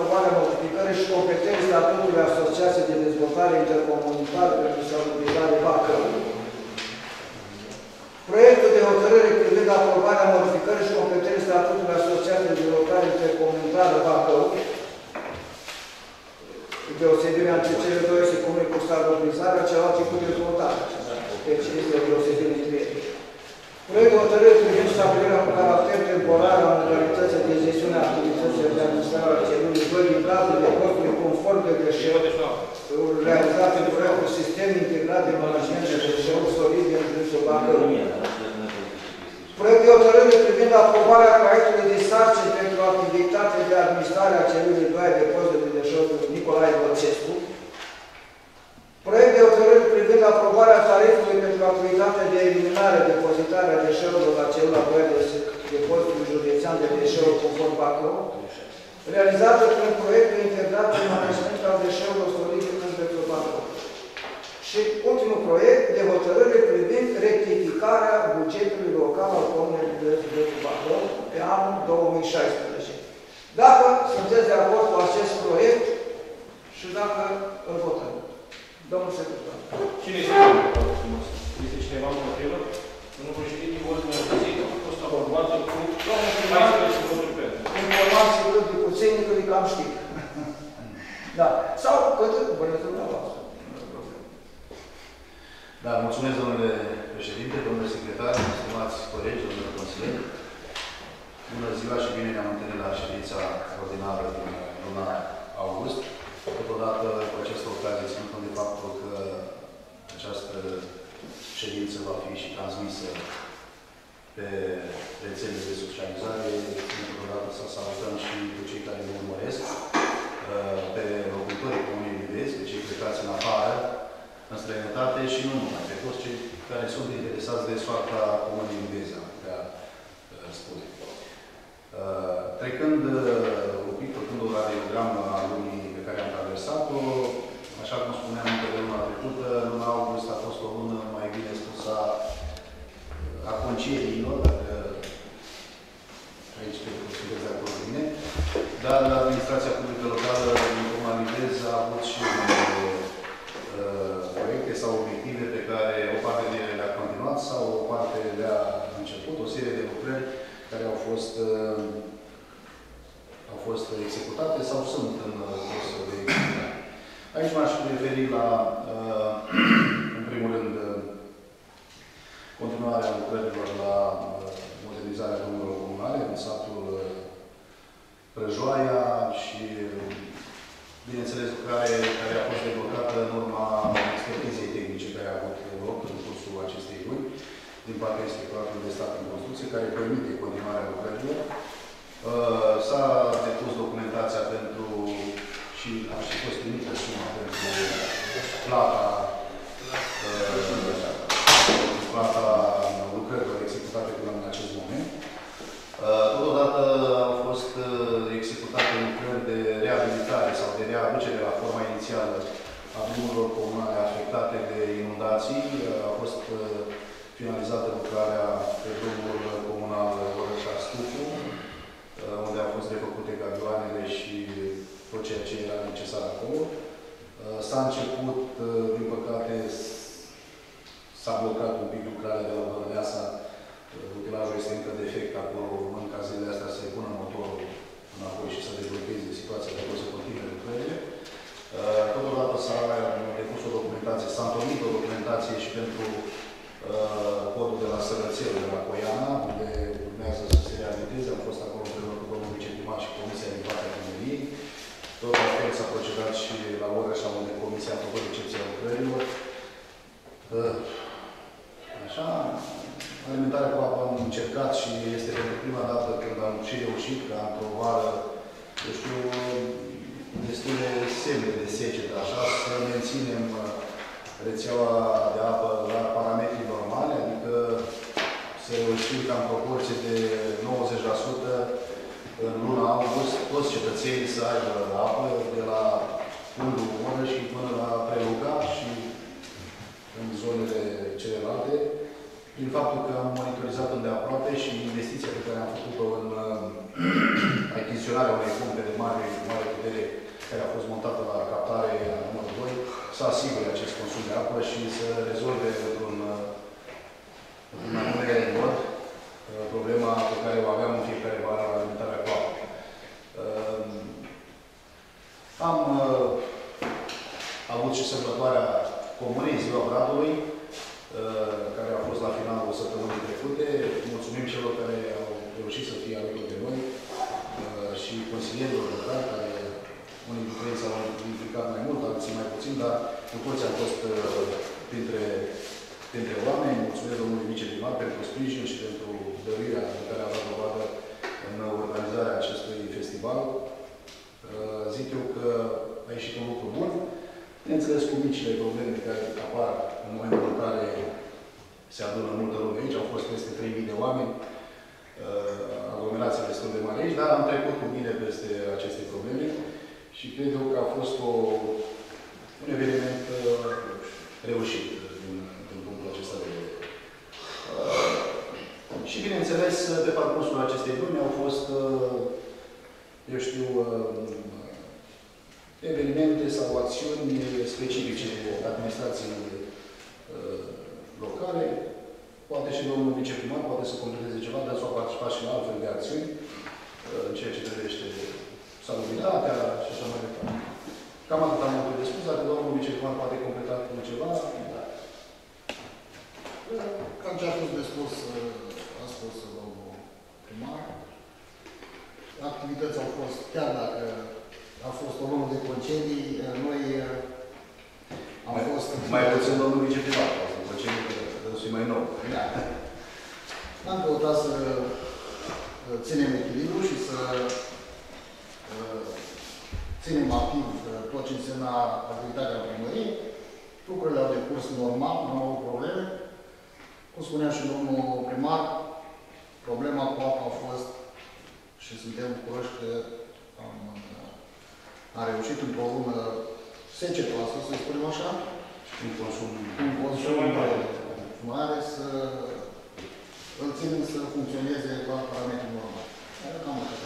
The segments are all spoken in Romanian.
privind aprobarea modificării și completării statutului Asociației de Dezvoltare Intercomunitară pentru Salubrizare Bacău. Proiectul de hotărâre privind aprobarea modificării și completării statutului Asociației de Dezvoltare Intercomunitară Bacău. Deosebirea între cele două se comunică cu salubrizarea, celălalt cu dezvoltarea. Deci este o deosebire între ele. Proiect de hotărâre privind stabilirea cu caracter temporar a modalității de gestiune a activităților de administrare a celulei 2 din plată de costuri conform de greșeli realizate în proiectul Sistem Integrat de Management de Deșeuri Solide în județul Bacău. Proiect de hotărâre privind aprobarea proiectului de sarcini pentru activitate de administrare a celulei 2 de depozit de deșeuri Nicolae Băcescu. Proiect de hotărâre privind aprobarea tarifului pentru activitatea de eliminare, depozitare a deșeurilor la celula 2 de depozitul județean de deșeuri conform Bacău, realizată prin proiectul integrat de management al deșeurilor solide în județul Bacău. Și ultimul proiect de hotărâre privind rectificarea bugetului local al Comunei de județul Bacău pe anul 2016. Dacă sunteți de acord cu acest proiect și dacă îl votăm. Domnul secretar. Cine este pentru? Este cineva împotrivă? Domnul președinte, ordinea de zi a fost aprobată cu 14 voturi pentru. Informații cât de puțin, cât de cam știu. da. Sau cât vreți dumneavoastră. Da, mulțumesc, domnule președinte, domnule secretar, stimați colegi, domnule consilier. Bună ziua și bine ne-am întâlnit la ședința ordinară din luna august. Totodată, cu această ocazie, țin cont de faptul că această ședință va fi și transmisă pe rețelele de socializare. Țin totodată să salutăm și pe cei care ne urmăresc, pe locuitorii Comunei Livezi, pe cei plecați în afară, în străinătate și nu numai, pe toți cei care sunt interesați de soarta Comunei Livezi, am putea uh, spune. Uh, Trecând uh, un pic, făcând o radiogramă a lumii pe care am traversat-o, așa cum spuneam încă de luna trecută, a concediilor, dacă aici cred că sunteți de acord cu mine, dar la administrația publică locală, din cum a avut și uh, proiecte sau obiective pe care o parte din ele le-a continuat sau o parte le-a început, o serie de lucrări care au fost uh, au fost executate sau sunt în uh, cursul de executare. Aici m-aș referi la, uh, în primul rând, continuarea lucrărilor la uh, modernizarea drumurilor comunale în satul uh, Prăjoaia și, uh, bineînțeles, care, care a fost deblocată în urma expertizei tehnice care a avut loc în cursul acestei luni din partea Inspectoratului de Stat în Construcție, care permite continuarea lucrărilor. Uh, S-a depus documentația pentru și a și fost primită suma pentru plata uh, plata lucrărilor executate până în acest moment. Uh, Totodată au fost uh, executate lucrări de reabilitare sau de readucere la forma inițială a drumurilor comunale afectate de inundații. Uh, A fost uh, finalizată lucrarea pe drumul comunal Orășa Stufu, uh, unde au fost refăcute gabioanele și tot ceea ce era necesar acolo. Uh, S-a început, uh, din păcate, s- s-a blocat un pic lucrarea de la Bălăneasa. Uh, Utilajul este încă defect acolo, în ca zilele astea să pună motorul înapoi și să deblocheze situația de acolo să continue lucrările. Uh, Totodată s-a depus o documentație, s-a întocmit o documentație și pentru uh, podul de la Sărățel, de la Coiana, unde urmează să se realizeze. Am fost acolo împreună cu domnul viceprimar și comisia din partea primăriei. Tot la fel s-a procedat și la Orășa, unde comisia a făcut recepția lucrărilor. Uh, Așa, alimentarea cu apă am încercat și este pentru prima dată când am și reușit ca într-o vară, eu știu, destule semne de secetă, așa, să menținem uh, rețeaua de apă la parametri normale, adică să reușim ca în proporție de 90% în luna august, toți cetățenii să aibă apă de la fundul Orășii până la Preluga și în zonele celelalte, prin faptul că am monitorizat îndeaproape și investiția pe care am făcut-o în uh, achiziționarea unei pompe de mare, mare putere care a fost montată la captare la numărul 2, să asigure acest consum de apă și să rezolve într-un uh, într-un anume mod uh, problema pe care o aveam în fiecare vară la alimentarea cu apă. Uh, Am uh, avut și sărbătoarea Comunei, Ziua Bradului, uh, care a fost la finalul săptămânii trecute. Mulțumim celor care au reușit să fie alături de noi uh, și consilierilor locali, care unii dintre ei s-au implicat mai mult, alții mai puțin, dar cu toți am fost uh, printre, printre oameni. Mulțumesc domnului viceprimar pentru sprijin și pentru dăruirea pe care a dat dovadă în organizarea acestui festival. Uh, Zic eu că a ieșit un lucru bun. Bineînțeles, cu micile probleme care apar în momentul în care se adună multă lume aici, au fost peste 3.000 de oameni, uh, aglomerația destul de mare aici, dar am trecut cu bine peste aceste probleme și cred eu că a fost o, un eveniment uh, reușit din, din punctul acesta de vedere. Uh, și bineînțeles, pe parcursul acestei luni au fost, uh, eu știu, uh, evenimente sau acțiuni specifice administrației uh, locale. Poate și domnul viceprimar poate să completeze ceva, dar s-au participat și la altfel de acțiuni uh, în ceea ce privește salubritatea și așa mai departe. Cam atât am avut de spus, dacă domnul viceprimar poate completa cu ceva. Da. Cam ce a fost de spus, uh, a spus domnul primar. Activități au fost, chiar dacă a fost o lună de concedii, uh, noi uh, am mai, fost... mai puțin domnul viceprimar, asta după ce dânsul mai nou. Da. Am căutat să uh, ținem echilibru și să uh, ținem activ uh, tot ce însemna activitatea primăriei. Lucrurile au decurs normal, nu au avut probleme. Cum spunea și domnul primar, problema cu apa a fost și suntem bucuroși că am, uh, am reușit într-o lună secetoasă, să spunem așa, Un consum un consum mai mare. mare să îl ținem să funcționeze la parametrii normali. Cam atât.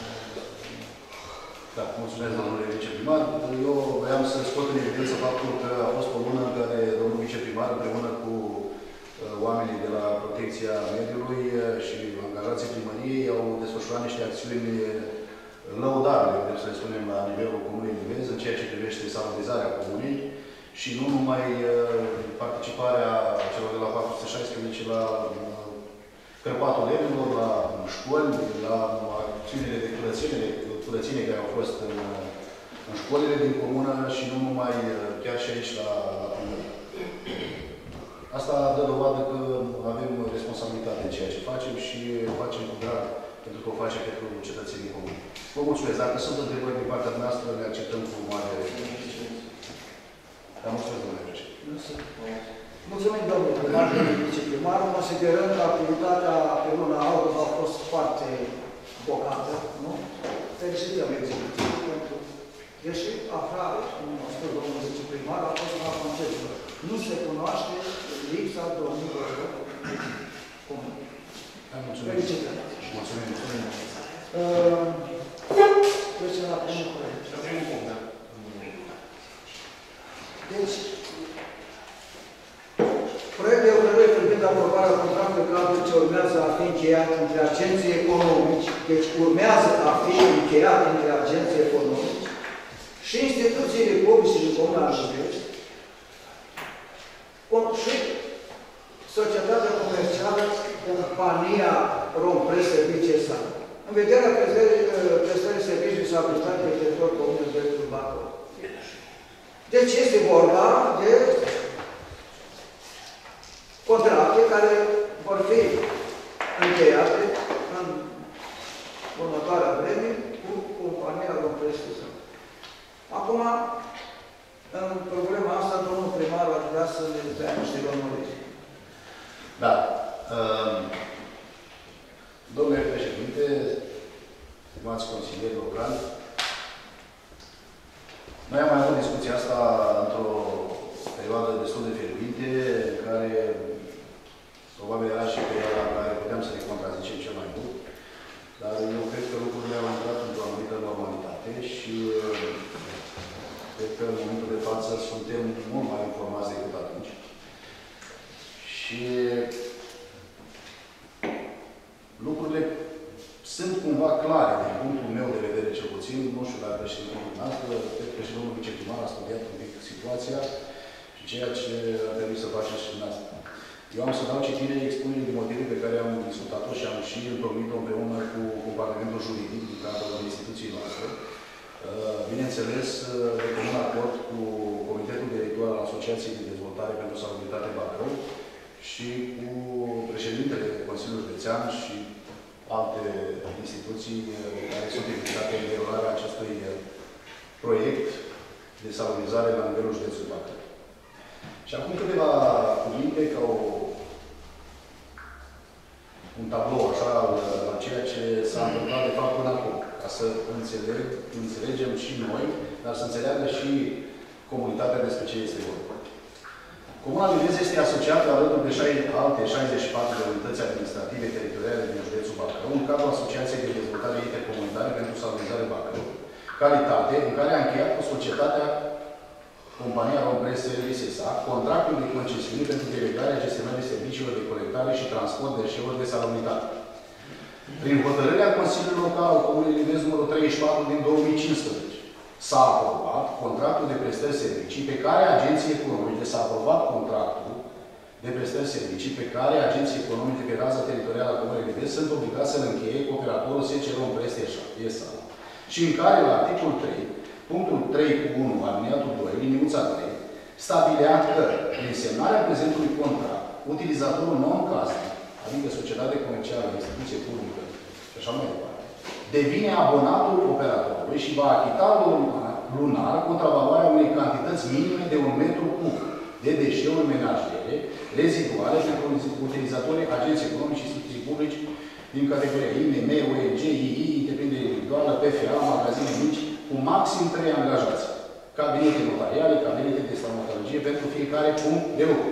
Da, mulțumesc, domnule viceprimar. Eu voiam să scot în evidență faptul că a fost o lună în care domnul viceprimar, împreună cu uh, oamenii de la Protecție protecția mediului uh, și angajații primăriei au desfășurat niște acțiuni uh, lăudabile, trebuie să le spunem, la nivelul Comunei Livez, în ceea ce privește salubrizarea comunei și nu numai uh, participarea celor de la 416 la uh, crăpatul lemnilor, la școli, la acțiunile de curățenie, de curățenie care au fost în, în școlile din comună și nu numai uh, chiar și aici la, la primărie. Asta dă dovadă că avem responsabilitate în ceea ce facem și o facem cu drag, pentru că o facem pentru cetățenii comuni. Vă mulțumesc. Dacă sunt întrebări din partea noastră, le acceptăm cu mare Dar mulțumesc, domnule președinte. Mulțumim, domnule primar, domnule viceprimar. Considerăm că activitatea pe luna august a fost foarte bogată, nu? Felicităm executivul pentru... Deși aflare, cum a spus domnul viceprimar, a fost la conceptul. Nu se cunoaște lipsa domnilor comuni. Da, Mulțumesc. Felicitări. Mulțumim. Mulțumim. Uh, Trecem la primul proiect. La primul punct, da. Deci, proiect de hotărâre privind aprobarea contractului cadru ce urmează a fi încheiat între agenții economici, deci urmează a fi încheiat între agenții economici și instituțiile publice din Comuna Județ, și societatea comercială compania Rompress Servicii sa. În vederea prestării prestării servicii și abilitate pe teritoriul Comunei Județului Bacău. Deci este vorba de prestări servicii pe care agenții economice pe raza teritorială a Comunei Livez sunt obligați să-l încheie cu operatorul SC Rompress SA și în care la articolul 3 punctul 3 cu 1, aliniatul 2, liniuța 3, stabilea că, prin semnarea prezentului contract, utilizatorul non-casnic, adică societate comercială, instituție publică și așa mai departe, devine abonatul operatorului și va achita lunar contravaloarea unei cantități minime de un metru cub de deșeuri menajere reziduale pentru utilizatorii agenții economici și instituții publici din categoria IMM, ONG, II, întreprindere individuală, PFA, magazine mici, cu maxim 3 angajați. Cabinete notariale, cabinete de stomatologie pentru fiecare punct de lucru.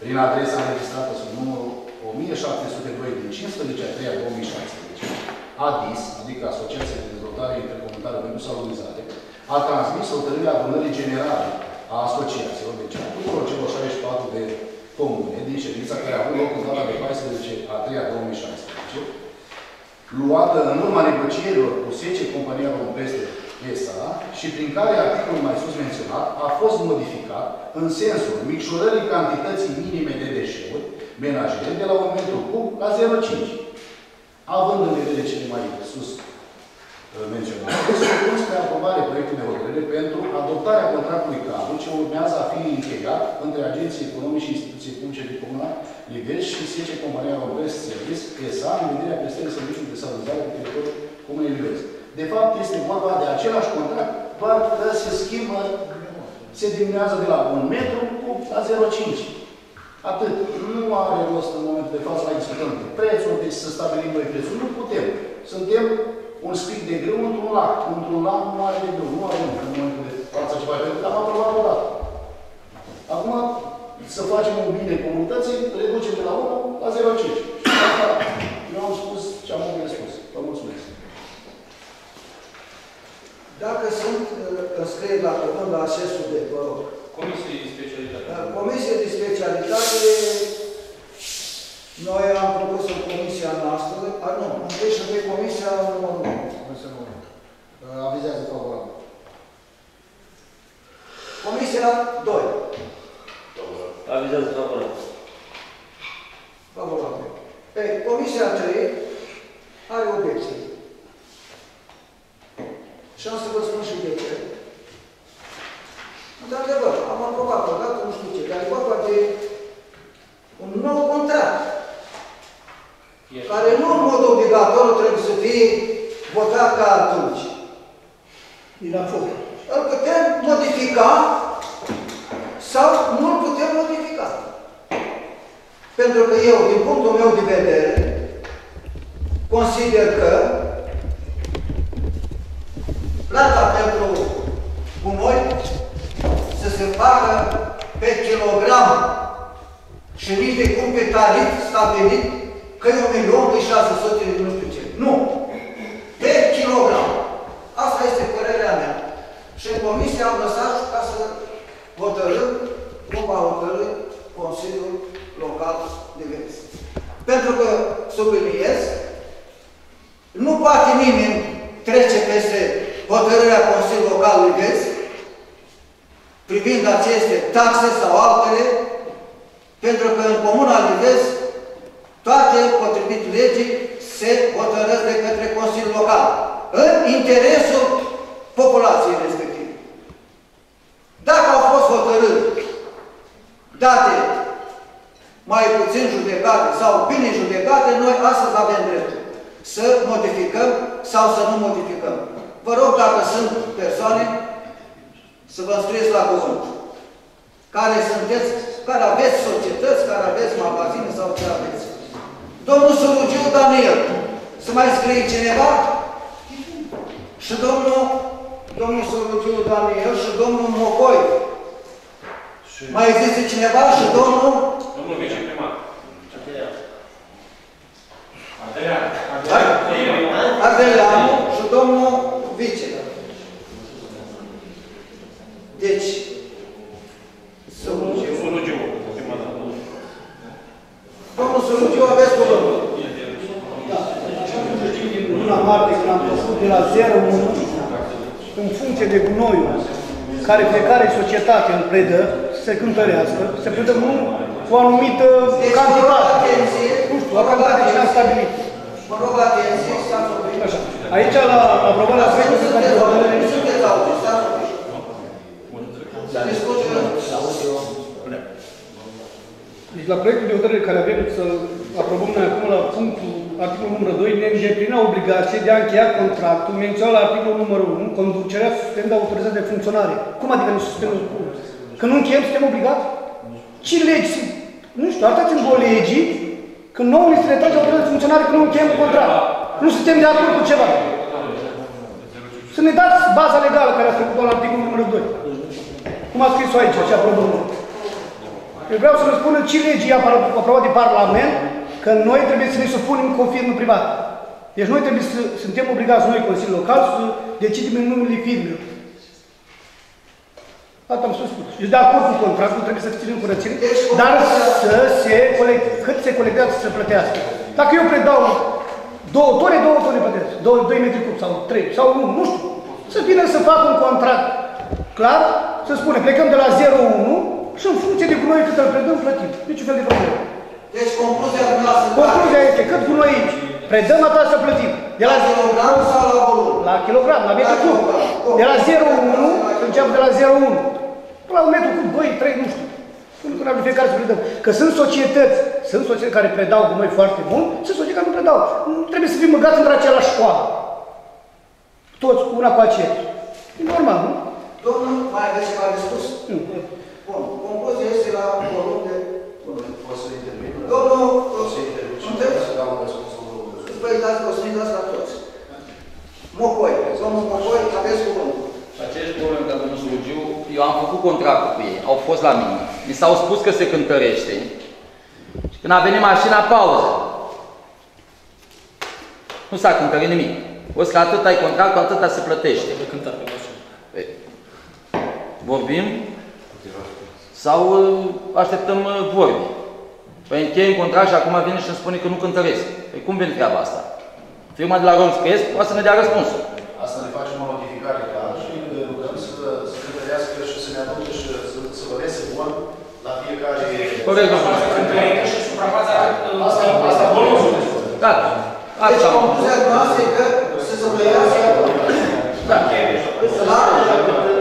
Prin adresa înregistrată sub numărul 1702 din 15 a 3 a 2016, ADIS, adică Asociația de Dezvoltare Intercomunitară pentru Salubrizare, a transmis hotărârea adunării generale a asociațiilor, deci a tuturor celor 64 de Comune din ședința care a avut loc în data de 14 a 3 a 2016, luată în urma negocierilor cu 10 compania Rompeste SA și prin care articolul mai sus menționat a fost modificat în sensul micșorării cantității minime de deșeuri menajere de la un metru cub la 0,5. Având în vedere cele mai sus uh, menționate, se propun spre aprobare proiectul de hotărâre pentru adoptarea contractului cadru ce urmează a fi încheiat între agenții economici și instituții publice de comuna Liveș și 10 compania Romvest Service SA în vederea prestării serviciului de salutare pe teritoriul comunei Liveș. De fapt, este vorba de același contract, doar că se schimbă, se diminuează de la 1 metru cub la 0,5. Atât. Nu are rost în momentul de față mai discutăm de prețuri, deci să stabilim noi prețuri. Nu putem. Suntem un spic de grâu într-un lac. Într-un lac nu are de grâu. Nu avem în momentul de față ceva, pentru că am aprobat odată. Acum, să facem un bine comunității, reducem de la 1 la 0,5. Și asta, eu am spus ce am de spus. Vă mulțumesc. Dacă sunt uh, înscrieri la cuvânt la acest subiect, vă rog. Comisie de specialitate. Uh, Comisie de specialitate, noi am propus în comisia noastră, a, nu, întâi și întâi comisia numărul 1. Comisia numărul unu. Uh, Avizează favorabil. Comisia 2, Avizează favorabil. favorabil. Ei, comisia 3 are obiecții. Și am să vă spun și de ce. Într-adevăr, am aprobat odată, nu știu ce, dar e vorba de un nou contract, care nu în mod obligatoriu trebuie să fie votat ca atunci. Îl putem modifica sau nu îl putem modifica. Pentru că eu, din punctul meu de vedere, consider că plata pentru gunoi să se facă pe kilogram și nici de cum pe tarif stabilit că e un milion pe 600 de nu știu ce. Nu! Pe kilogram. Asta este părerea mea. Și în comisie am lăsat ca să hotărâm cum va hotărâ Consiliul Local de Venice. Pentru că, subliniez, nu poate nimeni trece peste hotărârea Consiliului Local de Venice privind aceste taxe sau altele, pentru că în Comuna Livez toate, potrivit legii, se hotărăsc de către Consiliul Local, în interesul populației respective. Dacă au fost hotărâri date mai puțin judecate sau bine judecate, noi astăzi avem dreptul să modificăm sau să nu modificăm. Vă rog, dacă sunt persoane, să vă înscrieți la cuvânt. Care sunteți, care aveți societăți, care aveți magazine sau ce aveți. Domnul Surugiu Daniel, să mai scrie cineva? Și domnul, domnul Surugiu Daniel și domnul Mocoi. Mai există cineva și domnul Domnul viceprimar. Adrian. Adrian. Adeleanu și domnul Vice. Deci, Surugiu. Surugiu. Prima dată. Domnul Surugiu, aveți cuvântul. din luna martie, când am făcut de la 0 1, în funcție de gunoiul care fiecare societate îl predă, se cântărească, se predă nu cu o anumită Deci, vă rog cantitate. atenție, Nu știu, vă o rog cantitate cine a atenție. stabilit. Vă rog atenție, stați un pic. Așa. Aici, la aprobarea Nu proiectului de sunteți hotărâre, auzi, nu sunteți auzi, stați un pic. Să discuți deci la proiectul de hotărâre care avem să aprobăm noi acum la punctul, articolul numărul 2, ne îndeplinim obligație de a încheia contractul menționat la articolul numărul 1, conducerea suspendă autorizația de funcționare. Cum adică nu suspendă? Că nu încheiem, suntem obligați? Ce legi? Nu știu, arătați-mi o legii că nouă ni se retrage autorizația de funcționare că nu încheiem contract. Nu suntem de acord cu ceva. Să ne dați baza legală care a făcut la articolul numărul 2. Cum a scris-o aici, ce aprobăm noi. Eu vreau să răspundă ce lege e apro- aprobat de Parlament, că noi trebuie să ne supunem cu o firmă privată. Deci noi trebuie să suntem obligați, noi, Consiliul Local, să decidem în numele firmelor. Asta am spus. Eu de acord cu contractul, trebuie să ținem curățenie, Deci, dar contractul- să se colect, cât se colectează să se plătească. Dacă eu predau două tone, două tone plătesc, două, doi metri cub sau trei, sau nu, nu știu. Să vină să facă un contract clar, să spune, plecăm de la 0,1 și în funcție de gunoi cât îl predăm, plătim. Niciun fel de problemă. Deci concluzia dumneavoastră. Concluzia este cât gunoi aici, predăm atât să plătim. De la, La kilogram sau la volum? la kilogram, la metru cub. De la 0,1, să înceapă de la 0,1. Până la un metru cub, 2, 3, nu știu. Până când de fiecare să predăm. Că sunt societăți, sunt societăți care predau cu noi foarte bun, sunt societăți care nu predau. Nu trebuie să fim băgați într același școală. Toți, una cu aceea. E normal, nu? Domnul, mai aveți ceva de spus? Nu. Bun. Concluzia este la volum de... Poți să intervin? Domnul, Poți să intervin și întreb? să dau un răspuns la domnul. Păi dați, o să-i dați la toți. Mocoi, domnul Mocoi, aveți cuvântul. Aceeași problemă ca domnul Slugiu, eu am făcut contractul cu ei, au fost la mine. Mi s-au spus că se cântărește. Și când a venit mașina, pauză. Nu s-a cântărit nimic. O să că atât ai contractul, atâta se plătește. Păi, vorbim sau uh, așteptăm uh, vorbi? Păi încheiem contract și acum vine și îmi spune că nu cântăresc. Păi cum vine treaba asta? Firma de la Romscrest poate să ne dea răspunsul. Asta ne facem o notificare ca și rugăm să, să cântărească și să ne aducă și să, să vă lese bun la fiecare... Corect, domnule. Cântărită și suprafața uh, Asta, asta volumul. Gata. Deci Asta am. concluzia noastră e că să se plătească Da. la,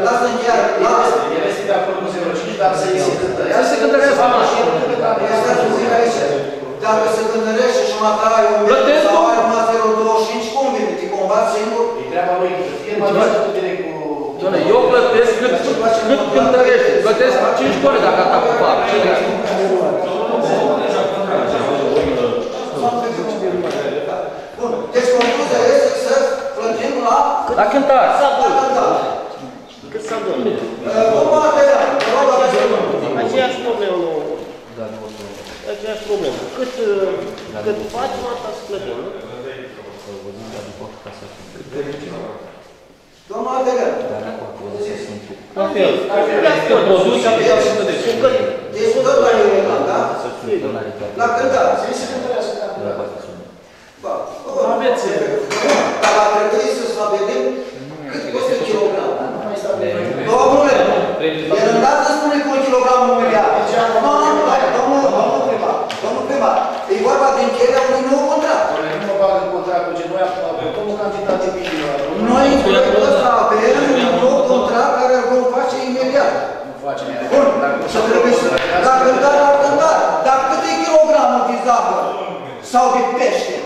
lasă încheiare, la, El este de acord cu 0,5, dar să îi se cântărească. Să se cântărească, mă. Este puțin aici. Dacă se cântărește și măcar ai un Plătesc, sau ai domnule. numai 0,25, cum vine? Te combați singur? E treaba lui. Firma discută direct cu... Doamne, eu plătesc cât, cât cântărește. Plătesc 5 tone dacă atac cu fac. Ce vrei? Bun. Deci concluzia este să plătim la La cântar. la cântat. Cât s-a domnule? Domnul Adela, vă rog, aveți cuvântul. Aceeași problemă. Aceeași problemă. Cât, uh, cât facem asta să plătim, nu? Domnul Adela. La fel. Cât produs și aplicăm să plătești. Deci tot la ilegal, da? La cântat. Ba, Aveți. Dar ar trebui să stabilim cât costă kilogram. Domnule, el îndată spune că un kilogram nu miliard. Nu, nu, nu, domnul, domnul primar, domnul primar, e vorba de încheierea unui nou contract. Nu mă bag în contractul ce noi avem o cantitate minimă. Noi în proiectul ăsta avem un nou contract care îl vom face imediat. Nu facem Bun, să trebuie să... La cântar, la cântar. Dar cât e kilogramul de zabă? Sau de pește?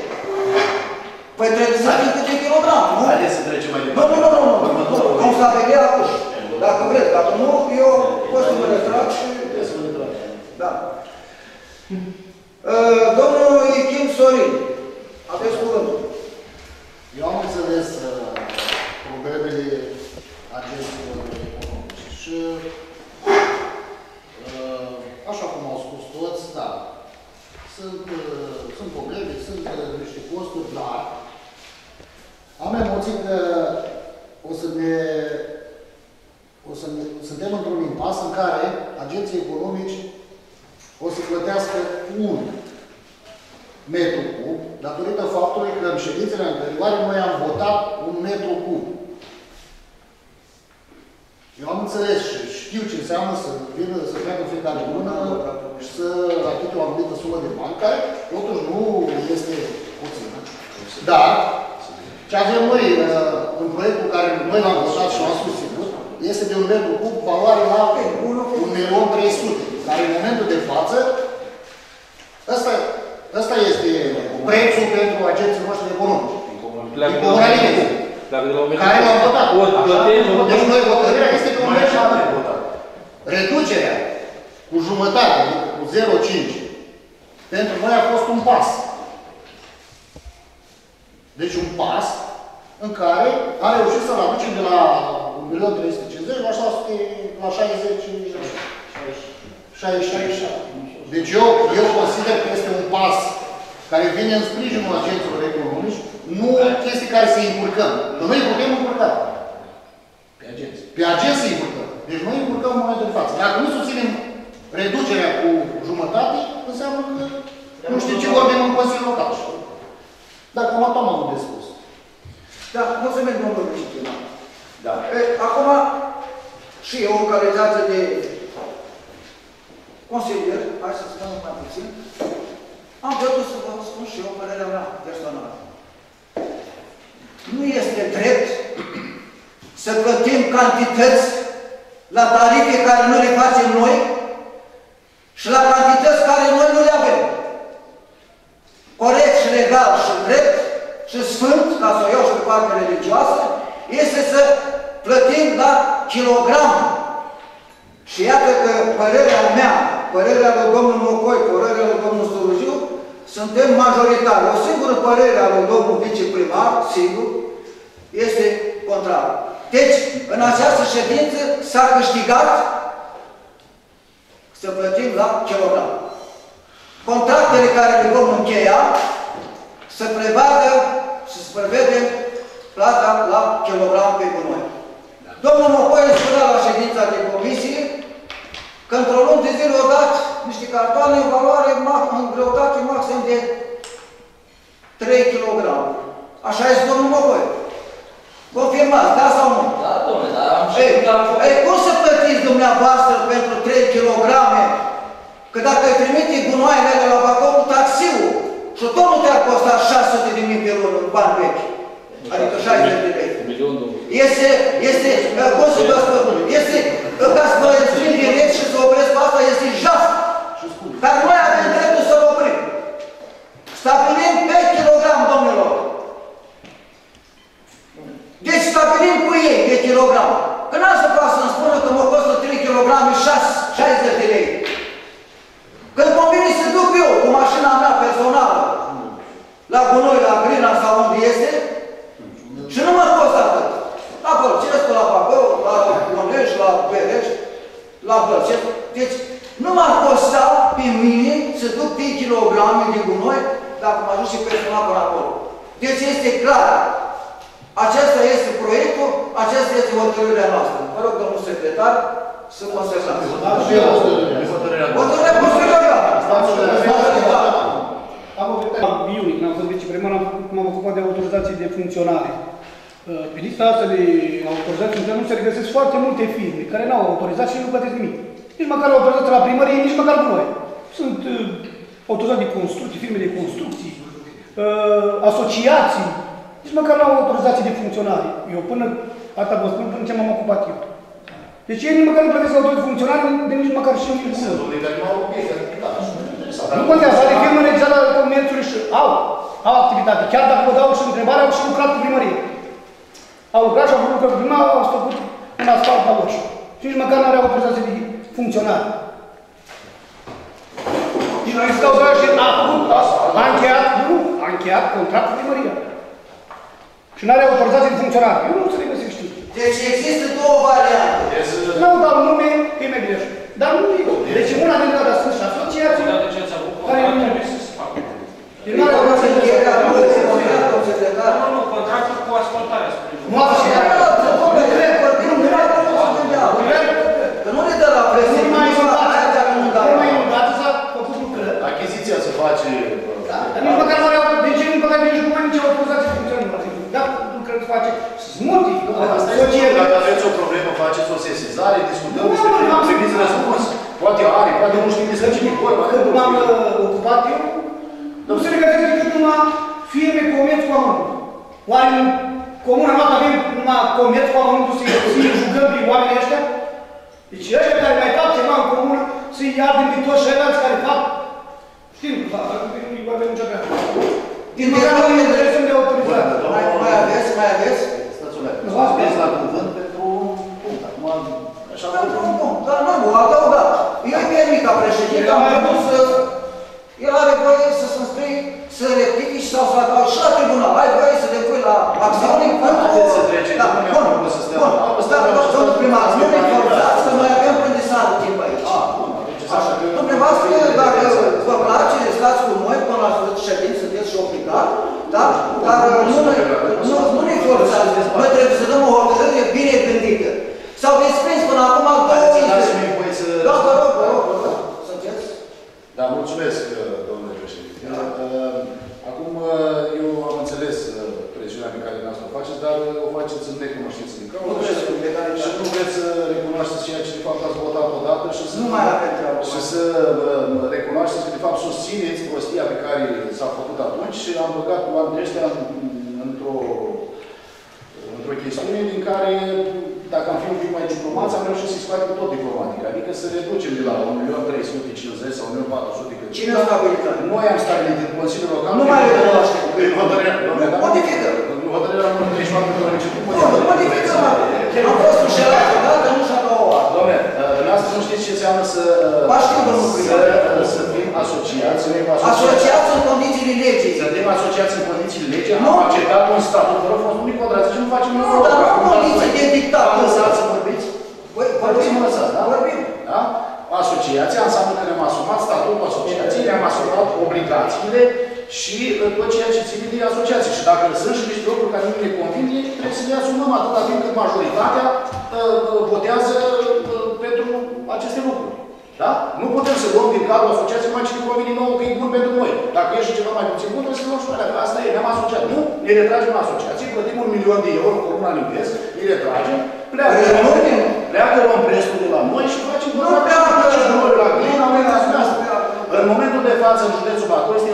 Religioasă, este să plătim la kilogram. Și iată că părerea mea, părerea lui domnul Mocoi, părerea lui domnul Storujiu, suntem majoritari. O singură părere a lui domnul viceprimar, sigur, este contrar. Deci, în această ședință s-a câștigat să plătim la kilogram. Contractele care le vom încheia să prevadă și să prevede plata la kilogram pe gunoi. Domnul Mocoie spunea la ședința de comisie că într-o lună de zile au dat niște cartoane în valoare, în greutate maxim de 3 kg. Așa este domnul Mocoie. Confirmați, da sau nu? Da, domnule, dar am și... Ei, ei, cum să plătiți dumneavoastră pentru 3 kg? Că dacă îi trimite gunoaiele alea la Bacău cu taxiul și tot nu te-ar costa 600 de mii pe lună în bani vechi. Adică 60 de lei. Este, este, cum să vă spun, este, ca să vă exprim direct și să opresc pe asta, este just. Dar noi avem dreptul să-l oprim. Stabilim pe kilogram, domnilor. Deci stabilim cu ei pe kilogram. Că n-am să poată să-mi spună că mă costă 3 kg 60 de lei. Când convine să duc eu cu mașina mea personală la gunoi, la Grina sau unde este, și nu mă costă atât. La Bălcescu, la Bacău, la Coneș, la Bereș, la Bălcescu. Deci, nu m-ar costa pe mine să duc 3 kg de gunoi dacă mă ajut și personal până acolo. Deci este clar. Acesta este proiectul, aceasta este hotărârea noastră. Vă rog, domnul secretar, să consemnați. Hotărârea posterioră. Am o iunie, când am fost viceprimar, m-am ocupat de autorizații de funcționare. Uh, Pe lista asta de autorizații de nu se regăsesc foarte multe firme care n-au autorizat și nu plătesc nimic. Nici măcar autorizație la primărie, nici măcar cu noi. Sunt uh, autorizații de construcții, firme de construcții, uh, asociații, nici măcar nu au autorizații de funcționare. Eu până, asta vă spun, până ce m-am ocupat eu. Deci ei nici măcar nu plătesc autorizații de funcționare, de nici măcar și eu nici nu. Nu contează, are firmă registrată la comerțului și au, au activitate. Chiar dacă vă dau și întrebarea, au și lucrat cu primărie. Au lucrat și au făcut cu primar, au făcut un asfalt la loș. Și nici măcar nu are autorizație de funcționare. Și noi stau doar și a făcut, a încheiat, nu, a încheiat contract cu primăria. Și nu are autorizație de funcționare. Eu nu înțeleg că se știe. Deci există două variante. Nu dau nume, e mai greș. Dar nu e. Deci una dintre alea sunt și asociații. Odată ce ați avut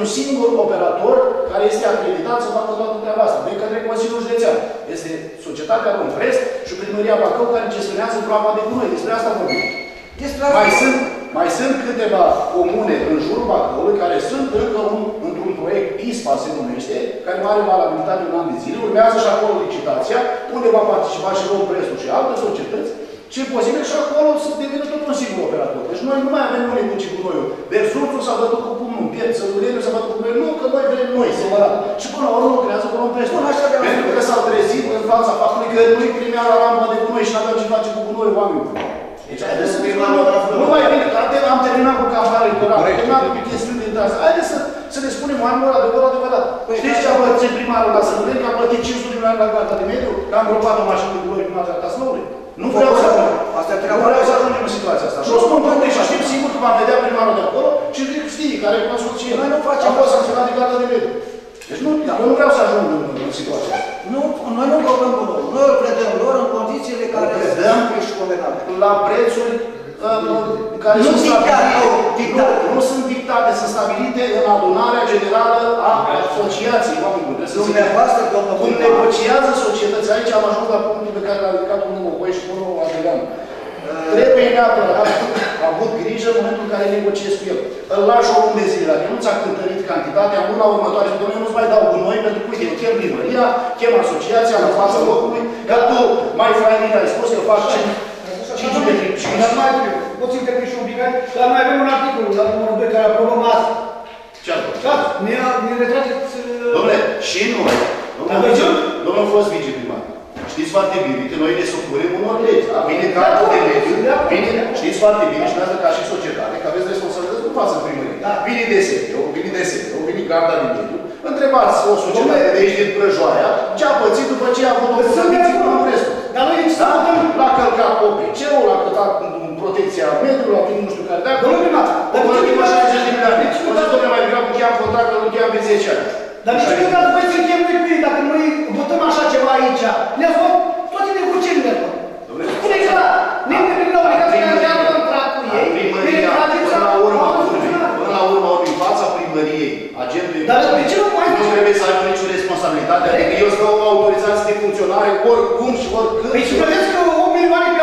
un singur operator care este acreditat să facă toată treaba asta, de către Consiliul Județean. Este societatea Romprest și primăria Bacău care gestionează groapa de gunoi. Despre asta vorbim. Despre Mai asta. sunt, mai sunt câteva comune în jurul Bacăului care sunt încă un, într-un proiect ISPA se numește, care are valabilitate un an de zile, urmează și acolo licitația, unde va participa și Rom Presul și alte societăți, și e posibil și acolo să devină tot un singur operator. Deci noi nu mai avem unii cu cigunoiul. Versuțul s-a bătut cu pumnul în piept, Sălureniu s-a bătut cu pumnul. Nu, că noi vrem noi, separat. Și până la urmă lucrează cu Rom Presul. Bun, așa de Pentru că s-au trezit în fața faptului că nu-i primea la rampa de gunoi și n-aveau ce face cu gunoiul oamenii. Deci haideți să Primarul a nu mai bine, că am- am terminat cu campania electorală, am terminat cu chestiuni de asta. Haideți să, să le spunem oamenilor adevărul adevărat. Păi, Știți da. ce a plătit primarul la Sănădeni? Că a plătit 500 de milioane la gata de mediu, că am gropat o mașină de culori în alta Tasnoului. Nu vreau să Asta e nu treaba vreau să lui. ajungem în situația asta. Și o spun pentru și știm sigur că va vedea primarul de acolo și zic, știi, care e cunoscut și el. Noi nu facem Am fost asta. sancționat de gata de mediu. Deci nu, eu nu vreau să ajung în, în situația asta. Nu, noi nu copăm cu noi. Noi îl predăm lor în condițiile care Îl predăm? sunt și convenabile. la prețuri uh, care Nu sunt dictate, stabilite, nu, dictate. nu, nu sunt dictate, sunt stabilite în adunarea generală a asociației oameni buni. Trebuie să se- Dumneavoastră, domnul Cum primar, negociază societăți, aici am ajuns la punctul pe care l-a ridicat unul Mocoi și unul Adrian. Trebuie neapărat avut grijă în momentul în care negociezi cu el. Îl lași o lună de zile, dacă nu ți-a cântărit cantitatea, în luna următoare, și domnule, nu-ți mai dau cu noi, pentru că, uite, eu chem primăria, chem asociația la fața locului, că tu, mai fainit, ai spus că fac 5 metri și Dar mai poți interveni și obligat, dar noi avem un articol, la numărul 2, care aprobăm azi. ce ar fi? Da, ne, ne retrageți... uh, Domnule, și noi, Dar domnul, văzut? domnul fost viceprimar, știți foarte bine că noi ne supunem unor legi. Da? Vine cadrul de mediu, vine, știți foarte bine și noastră ca și societate, că aveți responsabilități nu față primării. Da. Vine DSP, vine DSP, vine garda de mediu, întrebați o societate de aici din Prăjoaia, ce a pățit după ce a avut o Sunt de condiție acord. cu restul. Dar noi Da? L-a călcat OPC-ul, l-a călcat în protecția mediului, la primul nu știu care. Dacă Domnule primar, o dar plătim de ce 60 de milioane. de ce O să domnule mai degrabă cheam contractul, îl cheam pe 10 ani. Dar nici nu dacă voi să chem noi cu ei, dacă noi votăm așa ceva aici, ne-ați luat toate negocierile lor. Domnule, Spune clar, ne termină obligația de a avea contract cu ei, ne Primăria, retrageți până la urma acum, urmei, până la urma urmei, în fața primăriei, agentului Dar de ce nu mai- nu trebuie să aibă nicio responsabilitate. Adică eu îți dau o autorizație de funcționare oricum și oricând. Păi și vedeți că 8 milioane pe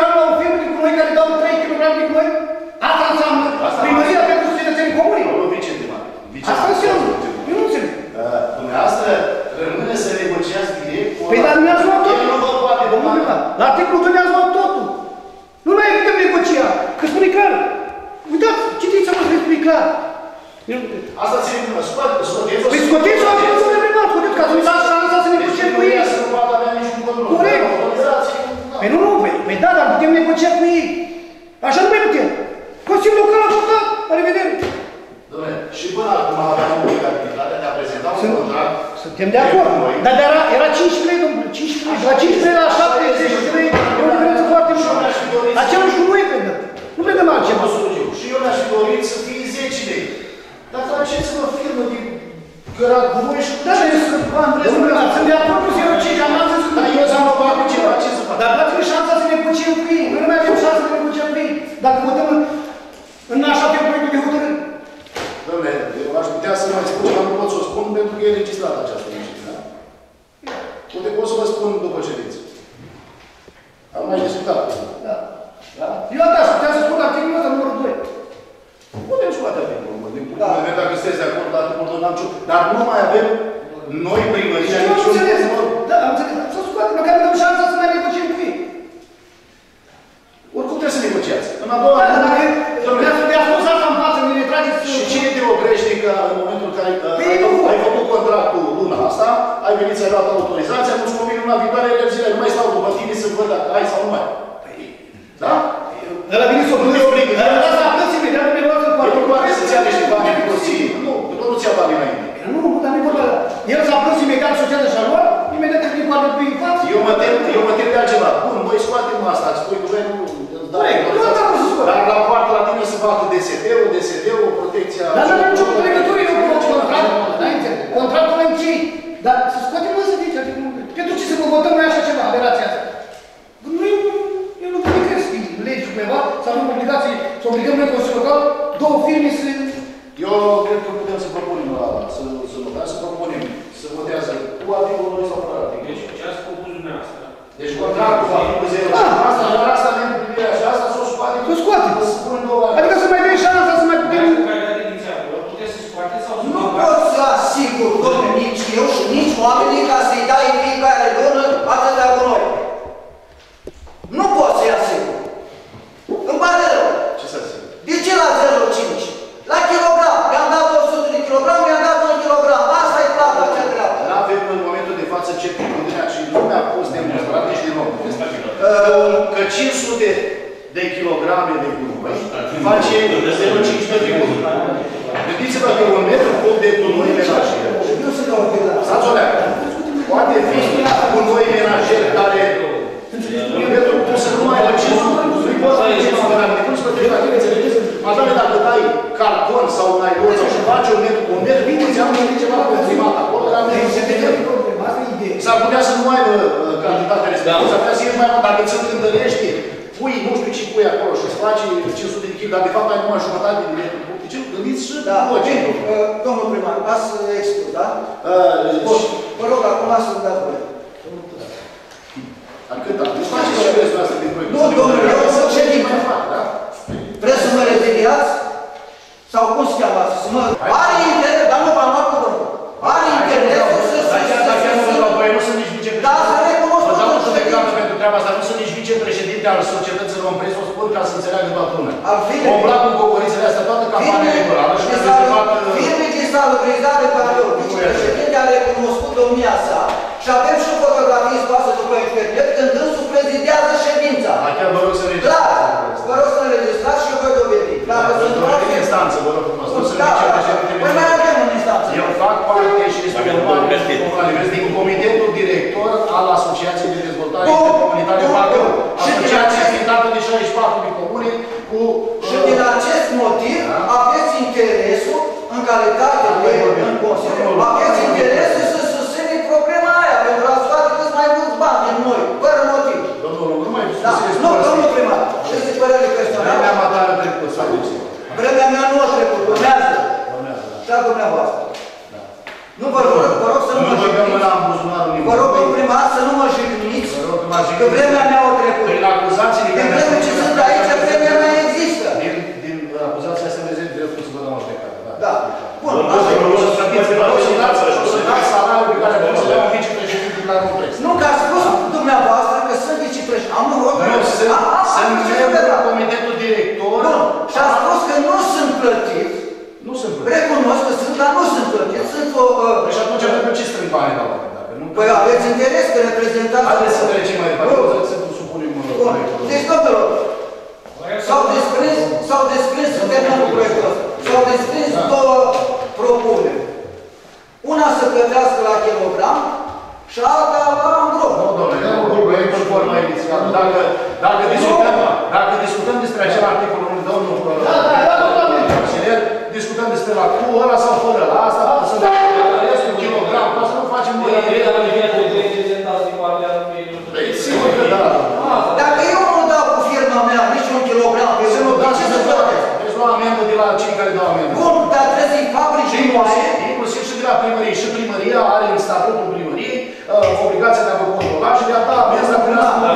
mesa primară.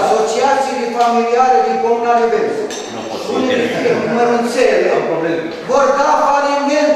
Asociațiile familiale din Comuna Libeț. Unele mărunțele vor da faliment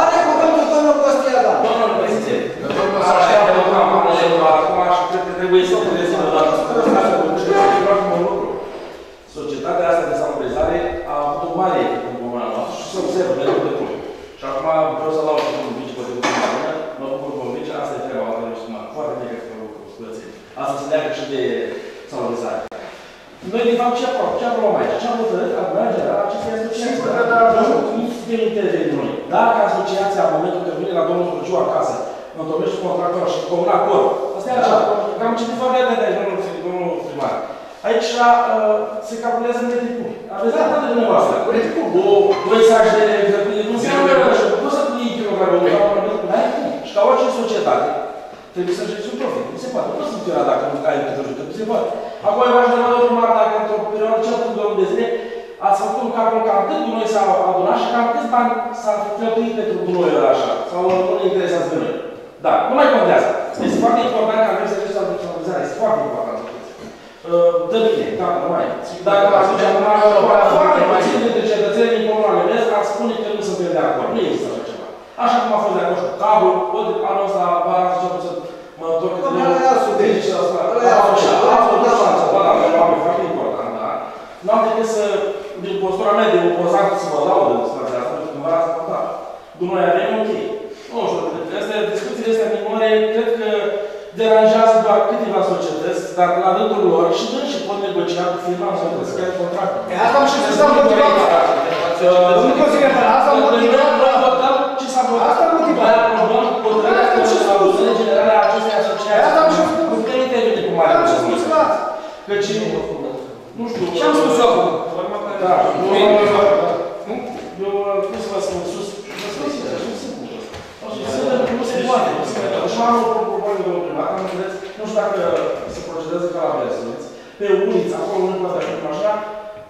Are cuvântul domnul Costia Dan. Domnul președinte, Domnul să să așteaptă așteaptă acum acum și cred că trebuie să puneți în dată. un lucru. Societatea asta de samorizare a avut o mare etică în comuna noastră și se observă de mult de timp. Și acum vreau să laud și domnul Vici, poate că mă bucur cu Vici, asta e treaba asta, și foarte bine că cu curățenie. Asta se leagă și de samorizare. Noi, de fapt, ce aprobăm? Ce aprobăm aici? Ce am hotărât? Adunarea Generală a acestei asociații. Sigur că da, da. Nu suntem interveni noi. Dacă asociația, în momentul când vine la domnul Surciu acasă, întocmește contractor și cu un acord, asta e așa, că am citit foarte de aici, domnul, domnul primar. Aici uh, se calculează în reticul. Aveți dreptate de dumneavoastră. Reticul, două, doi saci de grăbire, nu înseamnă că nu poți să pui kilograme, nu sau n-ai cum. Și ca orice societate, trebuie să încerci un profit. Nu se poate. Nu poți funcționa dacă nu ai câte jucă. Nu se poate. Acum eu v-aș întreba, domnul primar, dacă într-o perioadă cel puțin de 8 de zile, ați făcut un calcul cam cât gunoi s-a adunat și cam câți bani s-a cheltuit pentru gunoiul așa. Sau nu ne interesează pe noi. Da, nu mai contează. Este foarte important că avem serviciul de personalizare. Este foarte important. Dă bine, da, nu mai. Dacă ajungem la foarte puțin dintre cetățenii comunale vezi, ar spune că nu suntem de acord. Nu există așa ceva. Așa cum a fost de acord cu cabul, bă, anul ăsta va ajunge să mă întorc. Bă, mă lăia sudești și asta. Lăia sudești. Lăia sudești. Da, da, da, foarte important, da. N-am decât să, din postura mea de opozant, să mă laudă în situația asta, pentru că mă l-ați Dumnezeu avem ok. Nu știu, astea, discuțiile astea minore, cred că deranjează doar câteva societăți, dar la rândul lor și dâns și pot negocia cu firma în momentul să chiar contract. Pe asta am și zis, am motivat. Domnul consilier, dar asta am motivat. Noi votăm ce s-a votat. Asta am motivat. Noi aprobăm hotărârea Asta am și spus. Consiliului Generale a acestei asociații. Asta am și spus. Nu putem intervine cu mare Am și spus la asta. Căci, nu știu. Ce am spus eu acum? Da, eu, eu, cum să vă spun, sus, vă spun sincer, sunt simplu. Nu se poate. Și am o propunere de primar, am înțeles, nu știu dacă se procedează ca la Breslăviț, pe uliță, acolo nu poate fi așa,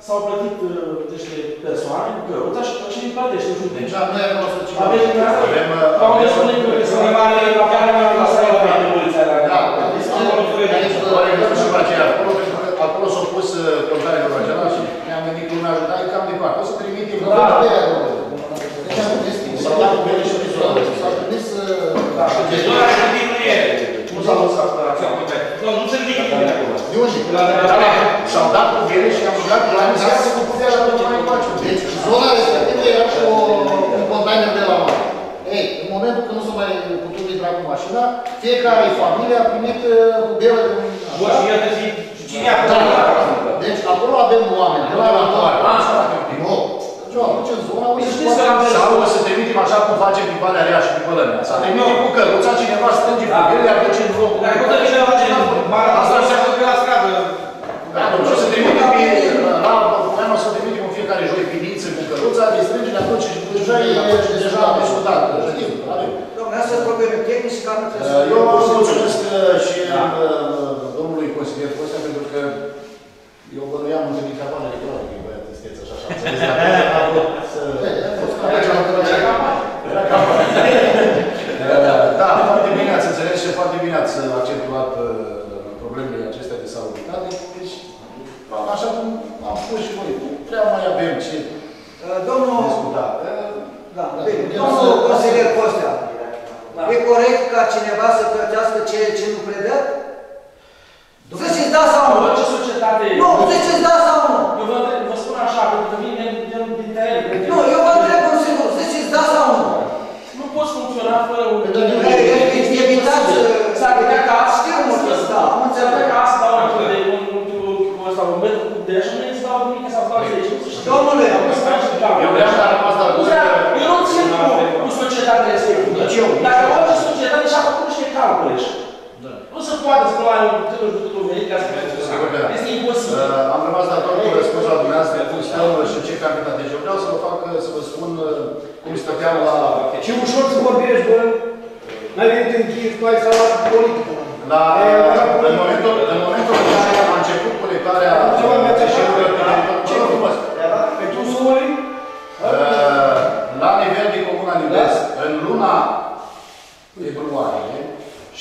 s-au plătit uh, niște persoane cu căruța și cine îi plătește, nu știu. Deci noi avem o societate. Aveți dumneavoastră? Avem, Ca unde avem- spune că se mai mare la care mai la să pe ulița la Da, oarecum și pe aceea acolo, pentru că acolo s-au pus uh, contarea de la și ne-am gândit că lumea ajuta, e cam departe. O să trimitem. Da. Deci am trimis s-a dat cu bine și episodul. S-a trimis... Da. Deci doar așa din nu e. Nu s-a dus asta. Nu, nu se ridică nimeni acolo. De unde? S-au dat cu bine și am rugat la inițiație să putea la tot mai face. Deci zona respectivă era și o, un container de la mare. Ei, în momentul când nu s-a mai putut intra cu mașina, fiecare familie a primit uh, cu belă de un... Bun, și iată zi, și cine a Da, făcut da. la Deci acolo avem oameni de la laborator. Asta. Nu. Deci eu aduc în zona unde Știți că poate- am Sau o să trimitem așa cum facem prin Valea Rea și prin Bălănea. Să trimitem cu căruța, cineva strânge cu el, le aduce în locul. Dacă tot vine la din mare, asta înseamnă că la stradă. Da, domnule, o să trimitem pe, la Bucuranu, o să trimitem în fiecare joi piniță cu căruța, le strângem, le aduce și deja e deja am discutat. Știm, avem. Domnule, astea sunt probleme tehnice care nu trebuie să... Eu vreau să mulțumesc uh, și uh, domnului consilier Costea, pentru că eu bănuiam întâlnit campania electorală, că e băiat esteț, așa, așa, am înțeles, dar a vrut să- Era campania. Da, foarte bine ați înțeles și foarte bine ați accentuat uh, problemele acestea de salubritate. Deci, așa cum am spus și voi, nu prea mai avem ce Uh, Domnul... discuta. Uh, Da, bine. Domnul consilier Costea, e corect ca cineva să plătească ceea ce nu predă? Ziceți da sau nu? Orice societate... Nu, ziceți da sau nu? Eu vă, vă spun așa, pentru că vine din, din, din teren. Nu, eu vă întreb un singur, ziceți da sau nu? Nu poți funcționa fără un... Evitați... S-ar putea ca asta, Știu mult, da, am S-ar putea înțeles. ca asta dau un de un, un, un, ăsta, un metru cu deș și nu îți dau nimic sau îți dau 10. Nu se Domnule, Eu vreau să rămas de acord. Eu nu țin cu, cu societatea respectivă. Nici eu. Dacă orice societate și-a făcut niște calcule. Nu se poate să nu ai un tânăr jucător venit ca să mergi Sigur că da. Este imposibil. Uh, Am rămas de acord cu răspunsul la dumneavoastră, stăm și în ce cantitate. Și eu vreau să vă fac, uh, să vă spun uh, cum stăteam la, Ce ușor să vorbești, bă. N-ai venit în Kiev, tu ai salat politică. la, în momentul, în momentul în care a început colectarea Ceva mi-a deșeurilor pe teritoriul. Ce Vă rog frumos. Pe tu soli? Uh, La nivel de comuna Limes, în luna februarie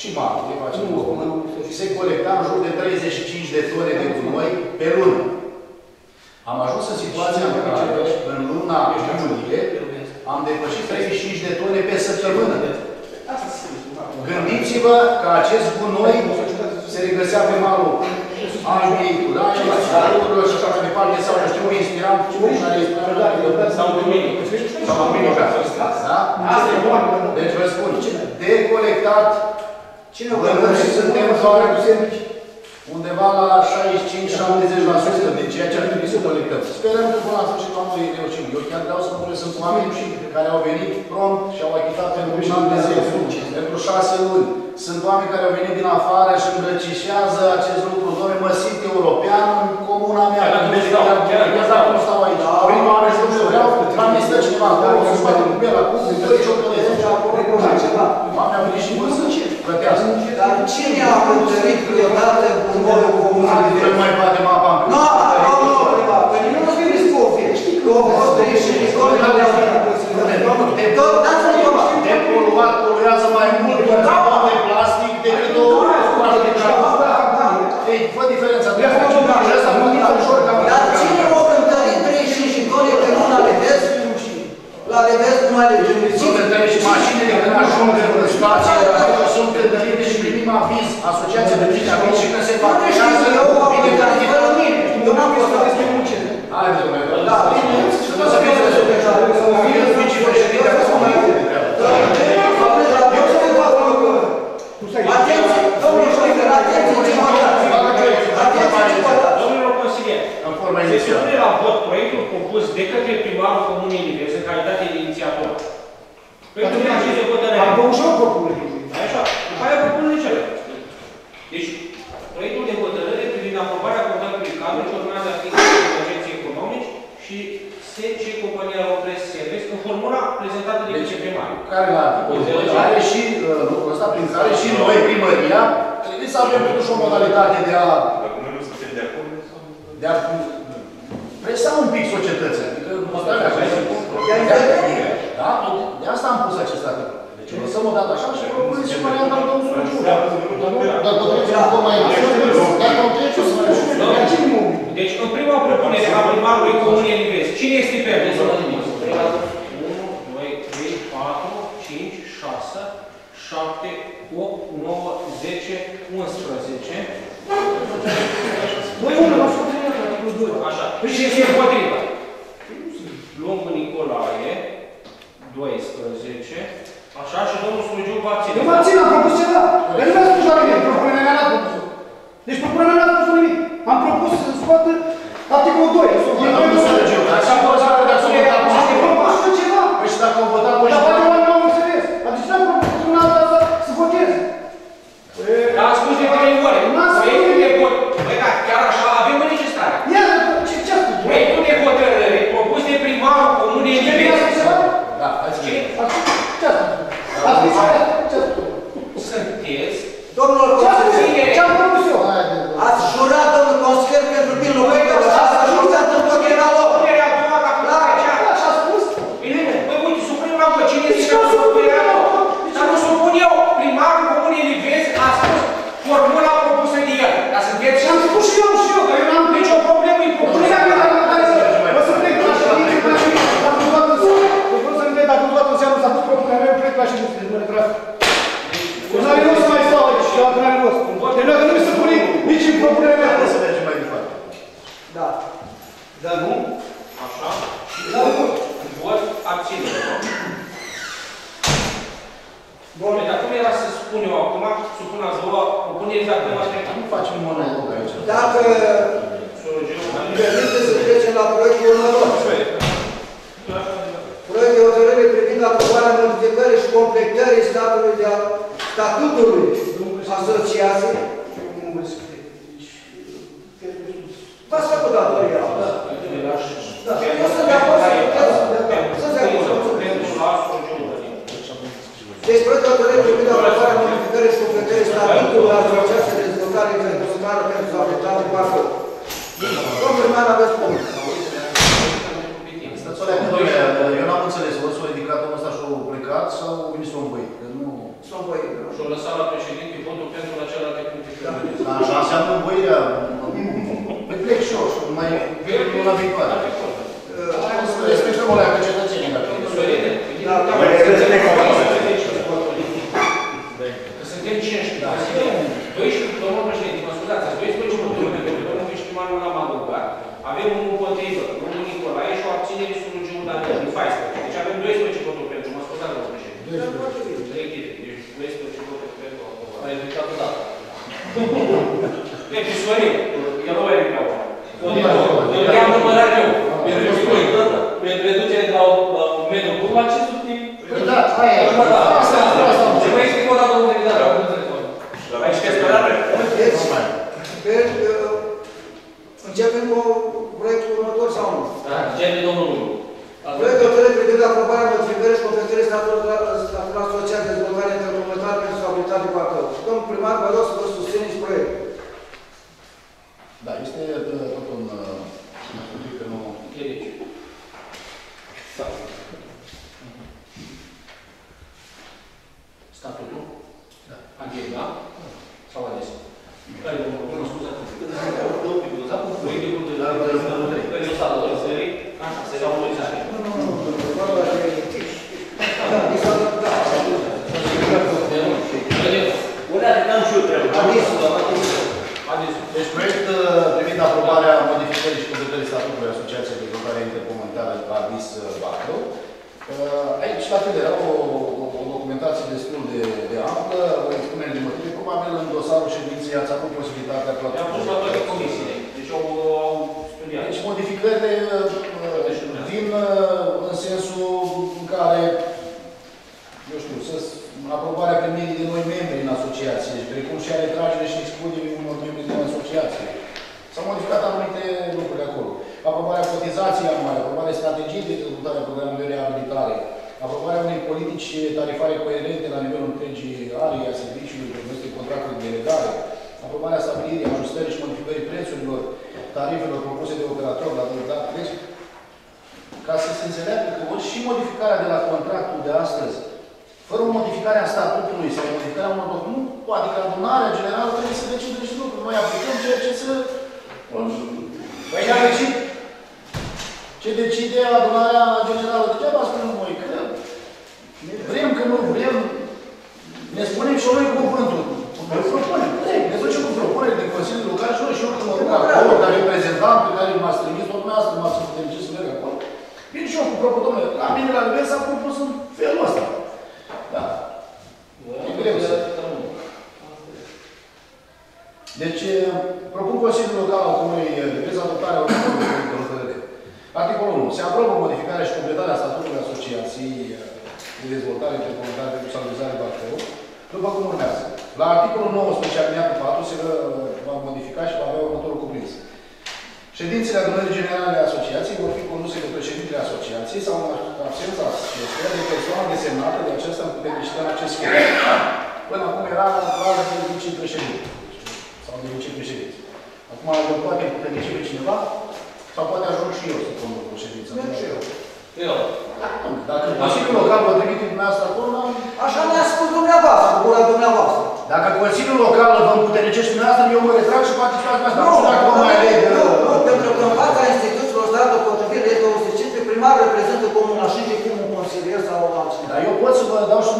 și martie, facem Nu, două, nu, se colecta în jur de 35 de tone de gunoi pe lună. Am ajuns în situația în care, în luna iulie, am depășit 35 de tone pe săptămână. Gândiți-vă că acest gunoi se regăsea pe malul Albii, Curajii, Sarurilor și așa mai departe, sau nu știu, inspiram, care inspiram Sau duminică. sau duminica. Da? Asta e bun. Deci vă spun, decolectat, cine o Bănuiesc și că să suntem punem doar- cu servicii? undeva la 65-70% din ceea ce ar trebui să colectăm. Sperăm că până la sfârșitul anului reușim. Eu chiar vreau să vă sunt oameni care au venit prompt și au achitat pentru un an de zile, pentru șase luni. Sunt oameni care au venit din afară și îmbrăcișează acest lucru. Doamne, mă simt european în comuna mea. Chiar dacă nu stau, chiar dacă nu Chiar dacă nu stau aici. Au venit oameni și nu știu, vreau, la mine stă cineva acolo, să se bate cu el acum, îmi dă ce o Deci acolo e ceva. Oamenii au venit și vor să plătească. Dar cine a cântărit vreodată cu noi comunal? Nu mai batem apa în Nu, nu, nu, nu, păi nu mă gândiți cu o fie. Știi că o fost de și Nicole nu le-au Tot, dați-mi ceva. De poluat poluează mai mult un carton de plastic decât o coară de carton. Ei, fă diferența. De asta și asta nu e ușor ca Dar cine o cântărit 35 tone pe luna de vest? La de vest nu mai le Sunt cântări și mașinile când ajung în spație, sunt cântărite și primim aviz, Asociația de Primit Aviz și când se fac șanse, Eu am vine cântărit cântărit. fără mine. Eu n-am fost la despre muncire. Haideți, domnule, Da, bine. Și nu să fiți rezultate. Să fiți vicepreședinte, că sunt mai multe de treabă. Atenție, domnul Ștică, atenție ce mă dați. Atenție ce mă dați. Domnilor consilieri, În forma se inițială. supune la vot proiectul propus de către primarul Comunei Livezi în calitate de inițiator. Pentru că aceste hotărâri. Am ușor propunere. Așa, după aia propunerile cele. Deci, proiectul de hotărâre privind aprobarea contractului cadru ce urmează a fi de agenții economici și SC Compania Rompress Service în formula prezentată de viceprimar. care la articolul 2 are și uh, lucrul ăsta prin care și noi, primăria, trebuie să avem totuși o modalitate de a, Dacă noi nu suntem de acord, de a presa un pic societății. Adică nu stai așa, e Ea intervine. Da? De asta am pus acest articol. Deci o lăsăm o dată așa și propuneți și varianta lui domnul Suciu. Dar puteți să vă mai Dacă o trece, o să mai Deci, în prima propunere a primarului Comunei Livezi, cine este pentru? 1, 2, 3, 4, 5, 6, 7, 8, 9, 10, 11. Voi unul, v-ați hotărât la articolul 2. Așa. Și este împotriva. Lungu Nicolae, 12. Așa, și domnul Slugiu va ține. Eu mă țin, am propus ceva. Dar nu mi-a spus la mine, propunerea mea n-a propus. Deci propunerea mea n-a spus nimic. Am propus să scoată articolul 2. Să Eu nu înțeleg eu, dar și acolo s-ar putea să votat cu Am propus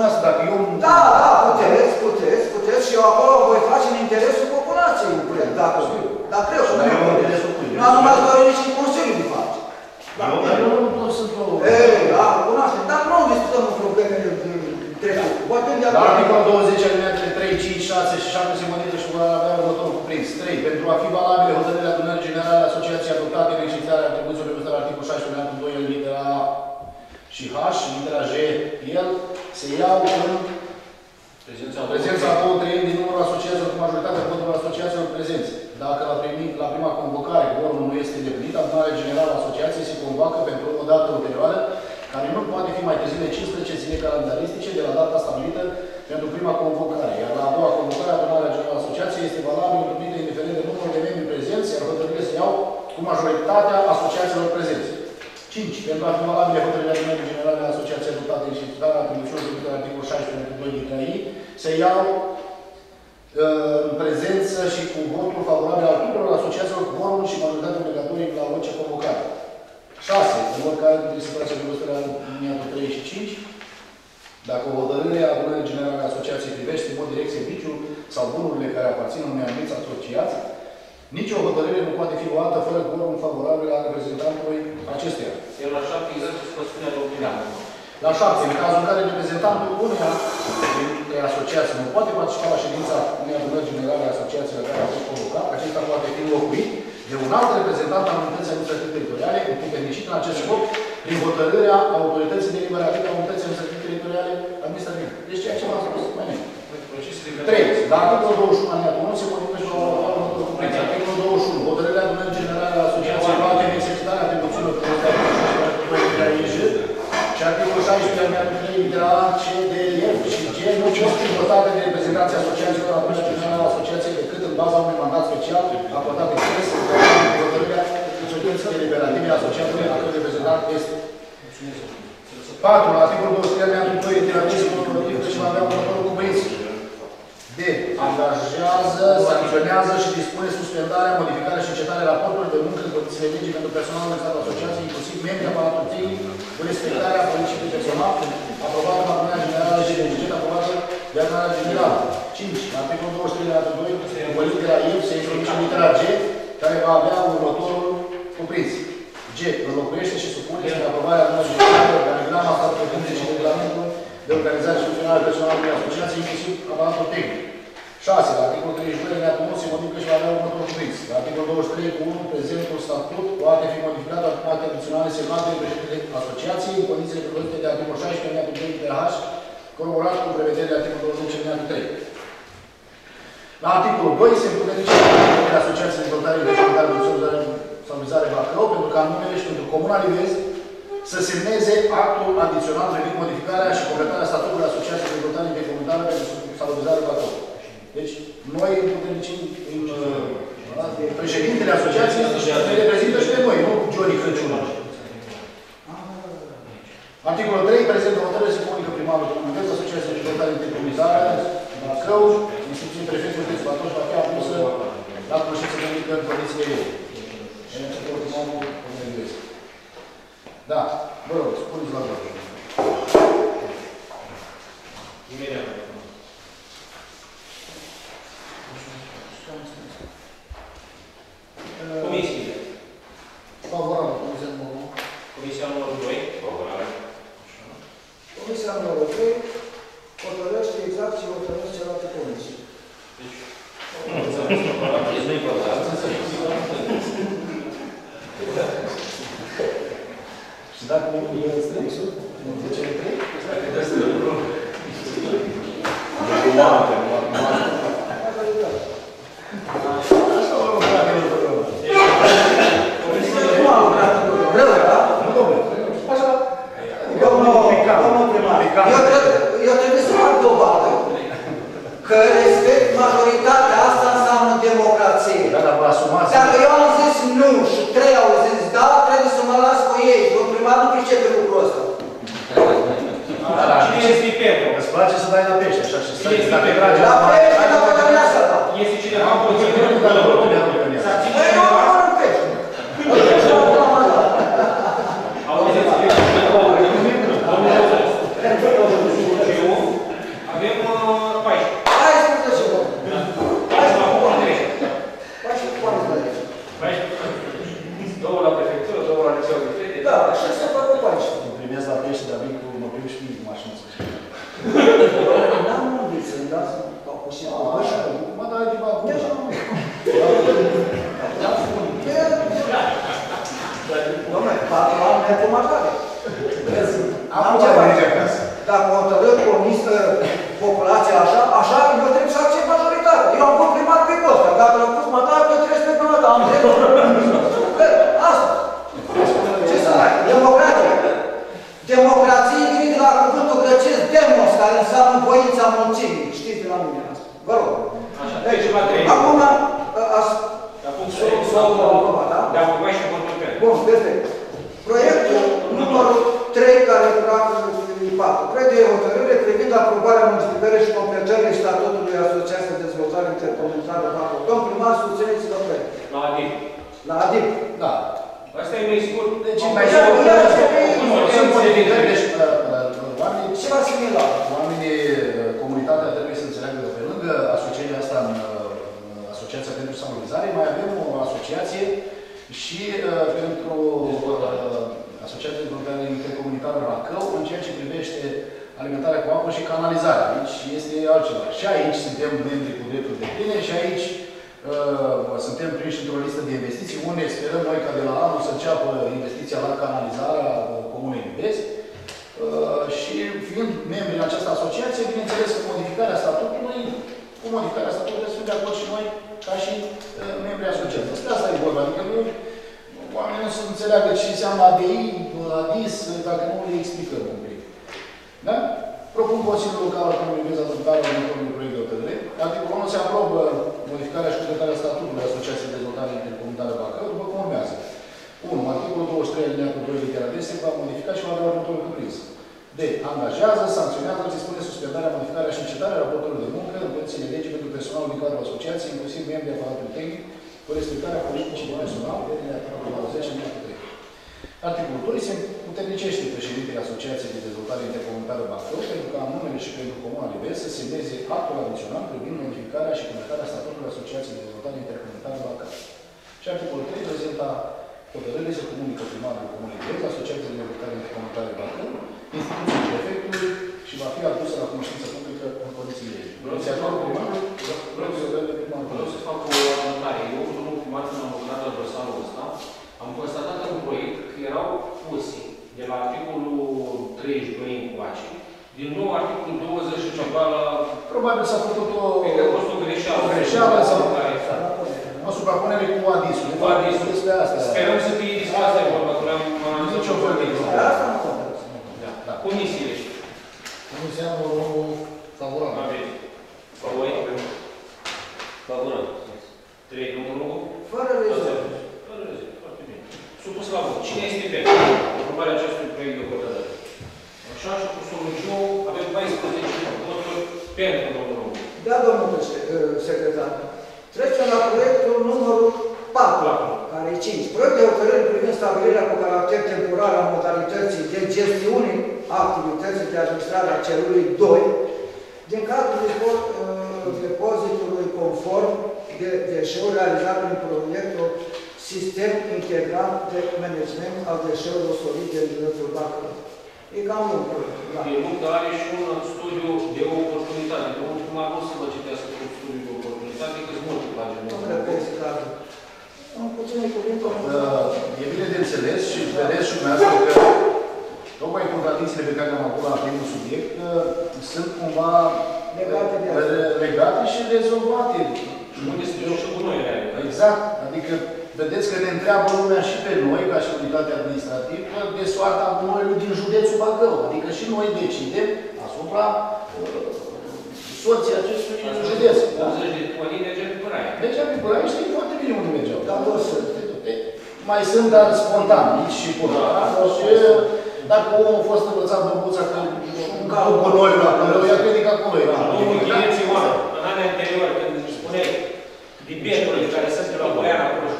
spuneați dacă eu... Da, da, puteți, puteți, puteți și eu acolo voi face în interesul populației, cred, dacă da, știu. Dar greu să nu mă în interesul cui? Dar nu m-ați dorit nici în Consiliu, de fapt. Dar eu nu sunt la Ei, da, cunoaște, dar nu discutăm în problemele trecute. Vorbim de acolo. La articol 20, alineatele 3, 5, 6 și 7 se mănâncă și vor avea următorul cuprins. 3. Pentru a fi valabile hotărârea adunării generale a Asociației Adoptate în exercitarea și H și litera J, el, se iau în prezența, prezența a două treimi din numărul asociațiilor cu majoritatea voturilor asociațiilor prezenți. Dacă la, primi, la prima convocare quorumul nu este îndeplinit, adunarea generală a asociației se convoacă pentru o dată ulterioară, care nu poate fi mai târziu de 15 zile calendaristice de la data stabilită pentru prima convocare, iar la a doua convocare adunarea generală a asociației este valabilă numită indiferent de numărul de membri prezenți, iar hotărârile se iau cu majoritatea asociațiilor prezenți. 5. Pentru a fi valabile hotărârile adunării generale a asociației adoptate în instituționarea atribuțiilor de articolul 16 pentru 2 din 3, se iau uh, în prezență și cu votul favorabil al tuturor asociațiilor cu quorumul și majoritatea obligatorie la orice convocare. 6. În oricare dintre situația de văzătoare aliniatul 3 și 5, dacă o hotărâre a adunării generale a asociației privește în mod direct serviciul sau bunurile care aparțin unui anumit asociat, nici o hotărâre nu poate fi luată fără quorum favorabil al reprezentantului acesteia. Eu la șapte exact ce spune spunea domnul Pilar. La 7. În cazul în care reprezentantul uneia dintre asociații nu poate participa la ședința unei adunări generale a asociației la care a fost convocat, acesta poate fi înlocuit de un alt reprezentant al unității administrative teritoriale, împuternicit în acest scop prin hotărârea autorității deliberative a unității administrative teritoriale administrative. Deci ceea ce v-am spus mai înainte. 3. La articolul 21 alineatul 1 se modifică și la următorul cuprinț. Articolul 21. Hotărârea adunării generale a asociației luate în exercitarea atribuțiilor pe care de IJ și articolul 16 alineatul 3 de la A, C, D, F și G nu pot fi votate de reprezentanții asociațiilor adunării generale a asociației decât în baza unui mandat special acordat expres în hotărârea instituției deliberative a asociației a cărui reprezentant este 4. La articolul 23 alineatul 2 de la dispozitiv și va avea următorul cuprins. D. Angajează, sancționează și dispune suspendarea, modificarea și încetarea raportului de muncă în condițiile legii pentru personalul în stat asociației, inclusiv membri aparatul tehnic, cu respectarea politicii personal, aprobată în adunarea generală și de buget aprobată de adunarea generală. 5. Articolul 23 de la 2, după litera E, se introduce litera G, care va avea următorul cuprins. G. Înlocuiește și supune spre aprobarea adunării generale organigrama statului funcție și regulamentul de organizare și funcționare personalului asociației, inclusiv aparatul tehnic. 6. La articolul 32, alineatul 1, se modifică și va avea următorul cuprins. La articolul 23, cu 1, prezentul statut poate fi modificat la acte adiționale semnate de președintele asociației în condițiile prevăzute de articolul 16, alineatul 2 de H, coroborat cu prevederile articolul 20, alineatul 3. La articolul 2 se împuternice de asociației de dezvoltare de dezvoltare de sau vizare Bacău, pentru ca numele și pentru Comuna Livezi să semneze actul adițional privind modificarea și completarea statutului Asociației de Dezvoltare Intercomunitară pentru salubrizare Bacău. Deci, noi împuternicim în uh, președintele asociației ne reprezintă și pe noi, nu Johnny Crăciun. Articolul 3, prezentă hotărâre se comunică primarul comunității Asociației de Dezvoltare Intercomunitară Bacău, instituției prefectului de Spatoș va fi apusă la cunoștință publică în condițiile ei. Da, vă rog, spuneți la vot. Imediat. Comisiile. Favorabil, comisia numărul 1. Comisia numărul 2. Favorare. Comisia numărul 3 hotărăște exact ce hotărăște celelalte comisii. Nu-i favorare. Și dacă e strânsul, între cele trei, așa o rog, dacă nu vă rog. Nu am lucrat rău, da? Nu, domnule, așa, Domnul, domnul primar, eu trebuie, eu trebuie să fac dovadă că respect majoritatea asta înseamnă democrație. da, dar vă asumați. Dacă eu am zis nu și trei au zis da, trebuie să mă las cu ei. Domnul primar nu pricepe lucrul ăsta. Da, da, Cine este pentru? Îți place să dai la pește, așa, și să Cine este dacă pentru? trage La mare, pește, hai la la pădărea asta, da. Este cineva împotrivă? Da, da, nu mi-am în ea. S-a ținut Păi nu, cineva? nu, nu pește. Pește la pula mea, da. Auziți, avem uh, 14. Hai să spune ce vă. Hai să Acum spune. trei. Hai să spune de aici. 14. Două la prefectură, două la liceul de fete. Da, așa se facă cu aici. Mă primesc la pește, dar vin cu, mă prim și mie cu mașină să știu. N-am unde să-mi dați o cușină cu bășă. Mă dai de bă, Deci, acum. Dom'le, patru ani ne jumătate. Am Am ce ce face face. acasă. Dacă hotărât comisă populația așa, așa, eu trebuie să accept majoritatea. Eu am fost primar pe Costa, dacă l-am pus mandat, eu trebuie să pe mandat. Am dreptul. Bă, Asta. Ce să mai? Democrație. Democrație vine de la cuvântul grecesc demos, care înseamnă voința mulțimii. Știți de la mine asta. Vă rog. Așa, trecem la trei. Acum, ați Acum s-o- să s-o aprovat, da? De aprobat și votul pe el. Bun, perfect. Proiectul numărul 3, care practic e 4. Proiect de hotărâre privind aprobarea modificării și completării statutului Asociației de Dezvoltare Intercomunitară Paco. Domn primar, susțineți-vă proiect. La ADIP. La ADIP. Da. Asta e mai scurt. Deci, Am mai văzut scurt, că- ia, ia, cum ia, să Sunt înțelegem. modificări, deci uh, uh, oamenii Ceva similar. Oamenii, uh, comunitatea trebuie să înțeleagă că pe lângă asocierea asta în uh, Asociația pentru Salubrizare, mai avem o asociație și uh, pentru uh, Asociația de Dezvoltare Intercomunitară Racău în ceea ce privește alimentarea cu apă și canalizarea. Aici este altceva. Și aici suntem membri cu drepturi de pline și aici uh, suntem prinși într-o listă de investiții unde sperăm noi ca de la anul să înceapă investiția la canalizarea uh, Comunei de Vest. Uh, și fiind membri în această asociație, bineînțeles că modificarea statutului, cu modificarea statutului sunt de acord și noi ca și uh, membri asociației. Despre asta e vorba, adică nu, oamenii nu se înțeleagă ce înseamnă ADI, ADIS, dacă nu le explicăm un pic. Da? Propun Consiliul Local al Comunei Vezi adoptarea următorului proiect de hotărâre. Articolul 1 se aprobă modificarea și completarea statutului Asociației de Dezvoltare Intercomunitară Bacău, după cum urmează. 1. Articolul 23 alineatul 2 litera D se va modifica și va avea următorul cuprins. D. Angajează, sancționează, dispune suspendarea, modificarea și încetarea raportului de muncă în condiții legii pentru personalul din cadrul asociației, inclusiv membrii aparatului tehnic, cu respectarea politicii de personal, de articolul 10 alineatul 3. Articolul 2 se puternicește președintele Asociației de Dezvoltare Intercomunitară Bacău pentru ca în numele și pentru Comuna Liber să semneze actul adițional privind modificarea și completarea statutului Asociației de Dezvoltare Intercomunitară Bacău. Și articolul 3 prezenta hotărârile se comunică primarul Comunei Liber, Asociației de Dezvoltare Intercomunitară Bacău, instituției prefectului și va fi adusă la cunoștință publică în condiții legii. Inițiatorul primarului, vreau să vedem primarul. Vreau să fac o anotare. Eu, unul primar, când am lucrat la dosarul ăsta, am constatat în proiect că erau puse de la articolul 32 încoace, din nou articolul 20 și ceva la... Probabil s-a făcut o, Cred că a fost o greșeală. o greșeală sau Care- o suprapunere cu Adisul. Cu Adisul. Despre asta. Sperăm să fie discuția de vorba, că le-am analizat Nici o fel de foarte problemă. Asta nu contează. Da. Da. Comisiile. Nu înseamnă unul favorabil. Aveți. Favori? Favorabil. Trei, numărul Fără rezervă. Fără rezervă. Foarte bine. Supus la vot. Cine este pentru aprobarea acestui proiect de hotărâre? Așa și cu Soluciu avem 14 voturi pentru domnul Rogu. Da, domnul președ- uh, secretar. Trecem la proiectul numărul 4, care e 5. Proiect de hotărâre privind stabilirea cu caracter temporar a modalității de gestiune a activității de administrare a celului 2 din cadrul depo- uh, depozitului conform de deșeuri realizat prin proiectul Sistem Integrat de Management al Deșeurilor Solide din județul Bacău. E cam un proiect. Da. E mult, dar are și un studiu de oportunitate. Pe ultima nu să vă citească cu studiul de oportunitate, că sunt multe pagini. Nu cred că este cazul. În puține cuvinte, Uh, E bine de înțeles și vedeți și dumneavoastră că tocmai contradicțiile pe care le-am avut la primul subiect uh, sunt cumva Legate de uh, asta. legate și rezolvate. Unde se duce și cu noi, real. Exact. Adică vedeți că ne întreabă lumea și pe noi, ca și unitate administrativă, de soarta gunoiului din județul Bacău. Adică și noi decidem asupra uh, soții acestui județ. Da? 80 de toni merge pe păraie. Mergeam pe București, știi foarte bine unde mergeau. Da, toți sunt. Mai sunt, dar spontan, aici și până. Și dacă omul a fost învățat băbuța că un cap cu noi la părău, ea crede că acolo era. Domnul Chineții Oana, în anii anteriori, când își spuneai din beturile care sunt pe la Boiana, acolo și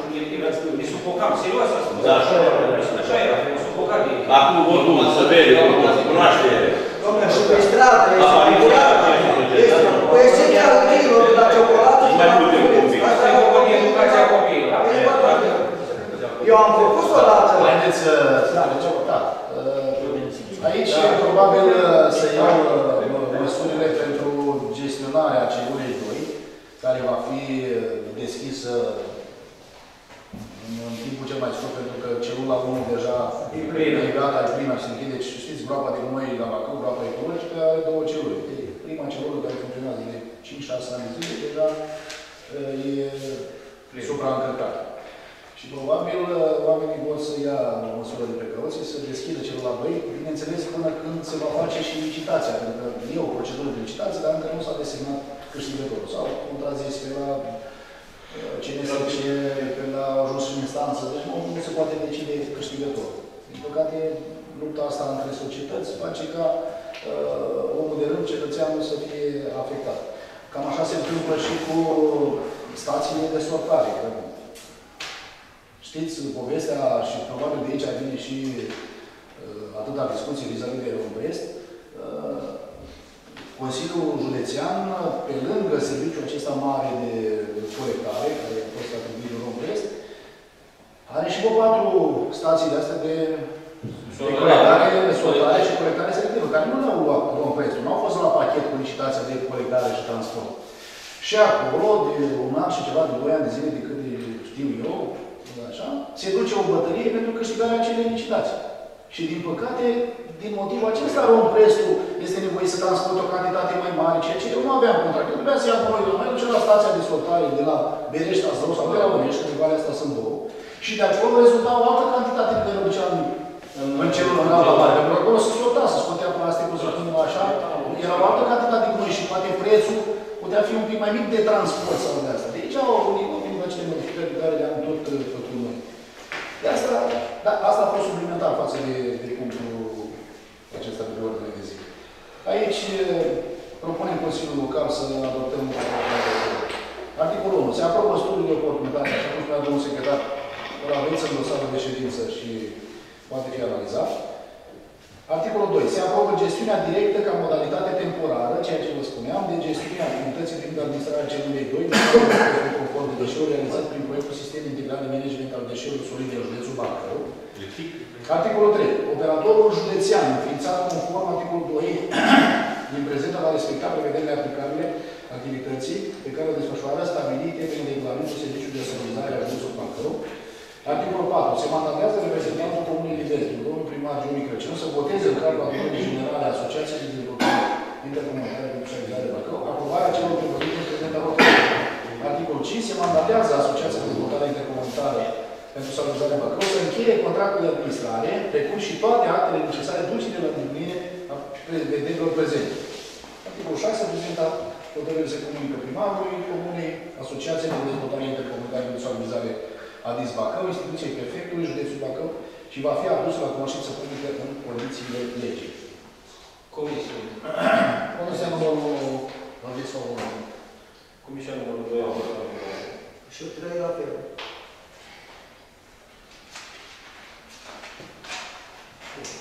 cum e, ne sufocam, serios a spus. Da, așa era. Așa era, ne sufocam de Acum votul să vede, cunoaște. Domnule, și pe stradă, Da, este aici, curat. aici, aici, Este da. cu excepția copiilor, de la ciocolată și Mai la putem cuculeț. un pic. Asta Asta e e vorba de copii. educația copiilor. E vorba de- Eu am propus o dată. Haideți să să trecem. Da. Uh, Aici probabil uh, să iau uh, măsurile pentru gestionarea celulei 2, care va fi uh, deschisă în timpul cel mai scurt, pentru că celula 1 deja E plină. e gata, e plină și se închide. Deci știți, groapa de gunoi la Bacău, groapa ecologică, are două celule. prima celulă care funcționează de 5-6 ani de zile, deja uh, e supraîncărcat. Și probabil uh, oamenii vor să ia o măsură de precauție, să deschidă celula 2, bineînțeles până când se va face și licitația, pentru că e o procedură de licitație, dar încă nu s-a desemnat câștigătorul. Sau contrazis pe la uh, CNSC, pe la ajuns în instanță, deci nu, nu se poate decide câștigătorul. Din păcate, lupta asta între societăți face ca uh, omul de rând, cetățeanul, să fie afectat. Cam așa se întâmplă și cu stațiile de sortare. Că Știți povestea și probabil de aici vine și uh, atâta discuție vis-a-vis de Rombrest. Uh, Consiliul Județean, pe lângă serviciul acesta mare de colectare, care a fost atribuit în Rombrest, are și vreo patru stații de astea de de colectare, de sortare și colectare selectivă, care nu le-au luat Rombrest, nu au fost la pachet cu licitația de colectare și transport. Și acolo, de un an și ceva, de doi ani de zile, de cât știu eu, așa, se duce o bătălie pentru câștigarea acelei licitații. Și din păcate, din motivul acesta, Romprestul este nevoie să transporte o cantitate mai mare, ceea ce eu nu aveam contract. Eu trebuia să iau noi, mai duce la stația de sortare de la Berești Zău sau de la Bănești, că de asta sunt două. Și de acolo rezulta o altă cantitate pe care o duceam în celul în alta mare. Pentru că acolo se sorta, se scotea plasticul, să spunem așa. Era o altă cantitate de gunoi și poate prețul putea fi un pic mai mic de transport sau de asta. Deci au unul acele modificări pe care le-am tot uh, făcut noi. De asta, da, asta a fost suplimentar față de, de punctul acesta de pe ordine de zi. Aici uh, propunem Consiliul Local să adoptăm articolul 1. Se aprobă studiul de oportunitate, așa cum spunea domnul secretar, îl aveți în dosarul de ședință și poate fi analizat. Articolul 2. Se aprobă gestiunea directă ca modalitate temporară, ceea ce vă spuneam, de gestiunea activității privind administrarea celulei 2, de conform de deșeuri realizat prin proiectul Sistem Integral de Management al Deșeurilor Solide în județul Bacău. Articolul 3. Operatorul județean, înființat conform articolul 2 din prezent va respecta prevederile aplicabile activității pe care o desfășoară stabilite prin regulamentul Serviciului de Sănătate al județului Bacău. Articolul 4. Se mandatează reprezentantul Comunei Liberty, domnul primar Giumi Crăciun, să voteze în cadrul adunării generale a Asociației de Dezvoltare Intercomunitară de Specializare de Bacău, aprobarea celor prevăzute în prezent Articolul 5. Se mandatează Asociația de Dezvoltare Intercomunitară pentru Salubrizare Bacău să încheie contractul de administrare, precum și toate actele necesare ducite la îndeplinire a prevederilor prezente. Articolul 6. Prezenta hotărârile se comunică primarului Comunei, Asociației de Dezvoltare Intercomunitară de Salubrizare Adis Bacău, instituției prefectului, județul Bacău și va fi adus la cunoștință publică în condițiile legii. Comisie. Comisia numărul 1, aveți favorabil. Comisia numărul 2 a fost Și 3 la fel.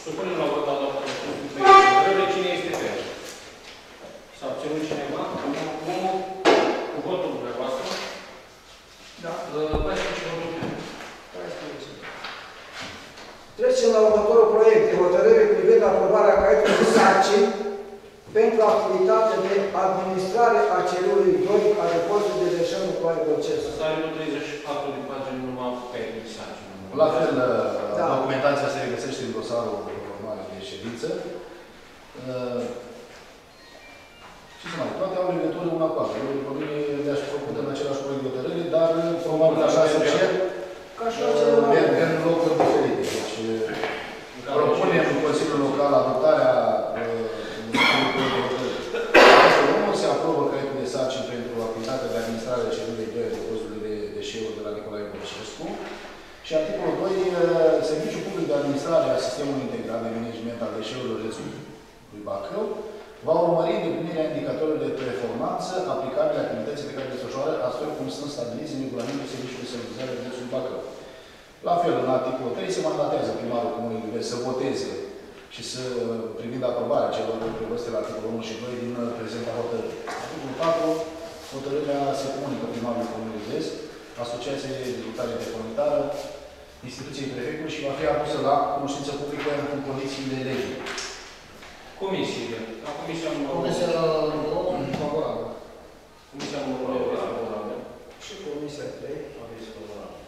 Supunem la vot adoptarea acestui proiect de hotărâre. Cine este pentru? S-a obținut cineva? Unul cu votul dumneavoastră? Da. Uh, 14 voturi pentru. Trecem la următorul proiect de hotărâre privind aprobarea caietului de sarcini pentru activitate de administrare a celulei 2 a depozitului de deșeuri nucleare proces. Asta are vreo 34 de pagini numai pe de sarcină. La fel, Da. documentația se regăsește în dosarul normal de ședință. Uh, Ce să mai, toate au legătură una cu alta. Eu, pe mine, le-aș făcut în același proiect de hotărâre, dar probabil așa se cer, Ca și la uh, celălalt. merg în locuri diferite. Deci, uh, propunem în Consiliul Local adoptarea Articolul 1 se aprobă caietul de sarcini pentru activitatea de administrare a celulei 2 a depozitului de deșeuri de la Nicolae Bălcescu. Și articolul 2, uh, Serviciul Public de Administrare a Sistemului Integral de Management al Deșeurilor județului Bacău va urmări îndeplinirea indicatorilor de performanță aplicabile activității pe care le desfășoară, astfel cum sunt stabiliți în regulamentul Serviciului de Servizare de județului Bacău. La fel, în articolul 3 se mandatează primarul Comunei Iubeș să voteze și să, privind aprobarea celor prevăzute la articolul 1 și 2 din uh, prezenta hotărâre. Articolul 4, hotărârea se comunică primarului Comunei Iubeș, Asociației de Dezvoltare Intercomunitară, instituției prefectului și va fi adusă la cunoștință publică în condițiile legii. Comisie. La comisia numărul Comisia favorabilă. Comisia numărul 1 favorabilă. Și comisia 3 aviz favorabil.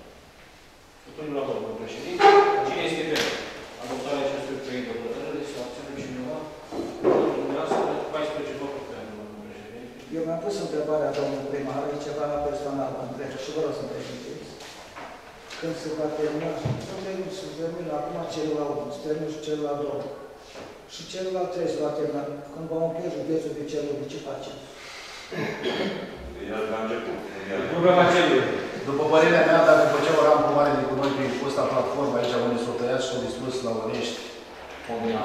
Supunem la vot, domnul președinte. Cine este pentru? Adoptarea acestui proiect de hotărâre sau acțiune și nu eu mi-am pus întrebarea domnului primar, e ceva personal, mă întreb și vă rog să întrebi când se va termina, să termin, să termin acum celul la 1, să termin și celul la 2. Și celul la 3 se va termina. Când va umpli județul de celul, de ce facem? El la început. Problema celui. După părerea mea, dacă făceau o rampă mare de gunoi pe fosta platformă aici unde s-o tăiat și s-o distrus la Onești,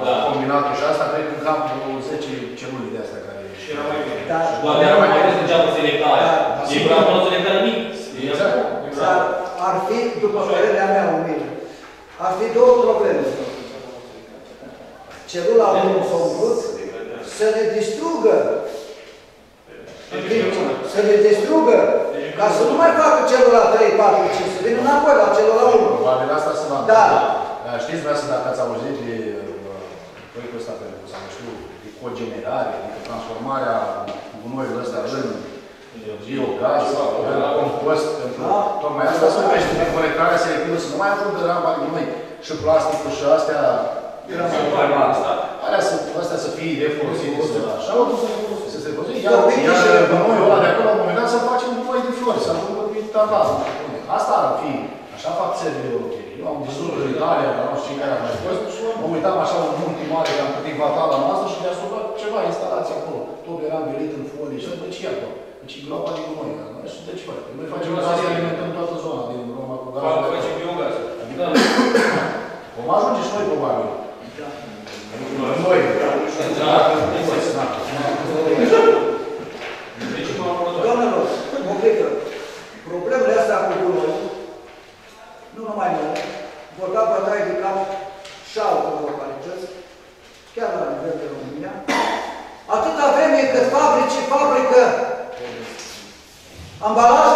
Da. combinatul și asta, cred că în capul 10 celule de astea care... Și era mai bine. Dar, Doar de acum mai trebuie să înceapă selectarea. Da. E până acolo selectarea nimic. Exact. dar ar fi, după părerea mea umilă, ar fi două probleme. Celula 1 s-a umplut, să le distrugă să le distrugă, ca să nu mai facă celula 3, 4, 5, să vină înapoi la celula 1. Probabil asta se va Da. Dar Știți, vreau să dacă ați auzit de uh, proiectul ăsta pentru, sau nu știu, de cogenerare, adică transformarea gunoiului ăsta în biogaz, în compost, pentru Da. tocmai asta se numește de colectarea selectivă, să nu mai ajungă rampa de gunoi și plasticul și astea Alea să, astea să fie refolosite, să așa, să se folosească. Iar, iar gunoiul ăla de acolo, la un moment dat, să facem gunoii de flori, să ajungă pe tavan. Asta ar fi. Așa fac țările europene. Eu am văzut în Italia, la nu știu care am mai fost, mă uitam așa un munte mare, cam cât e vatala noastră și deasupra ceva instalație acolo. Tot era învelit în folie și de ce e acolo? Deci e groapa de gunoi. Nu știu de ce face. Noi facem asta să alimentăm toată zona din Roma cu Fac gazul. face biogaz. Adică vom ajunge și noi probabil. Noi. Da. Deci, mă următoare. Doamnelor, complică. Problemele astea cu gunoi, nu numai noi, vor da bătaie de cap și alte localități, chiar la nivel de România, atâta vreme cât fabrici fabrică ambalaje care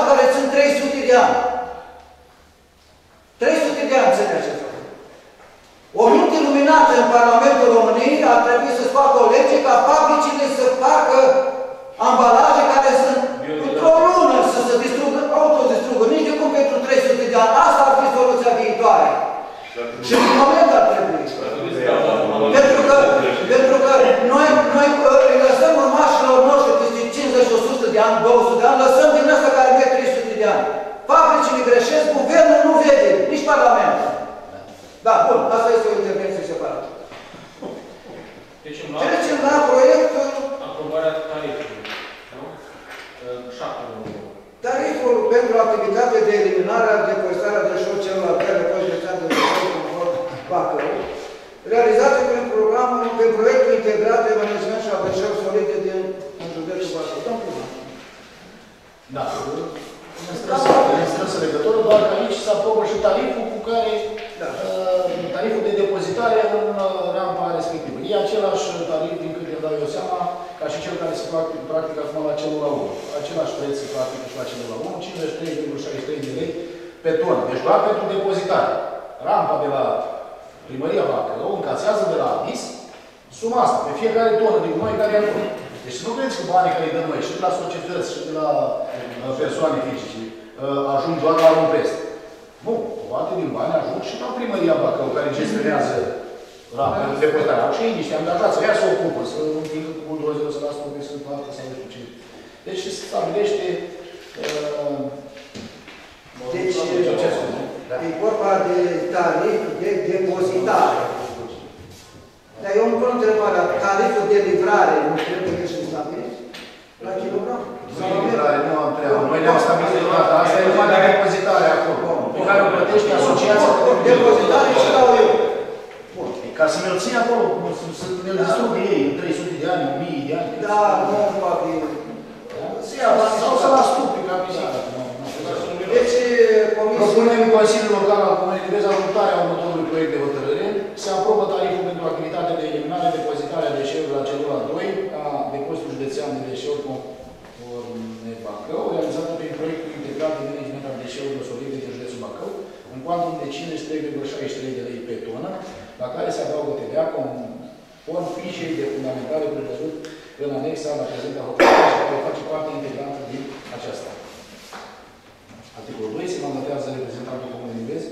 Articolul 2. Se mandatează reprezentantul Comunei Livezi,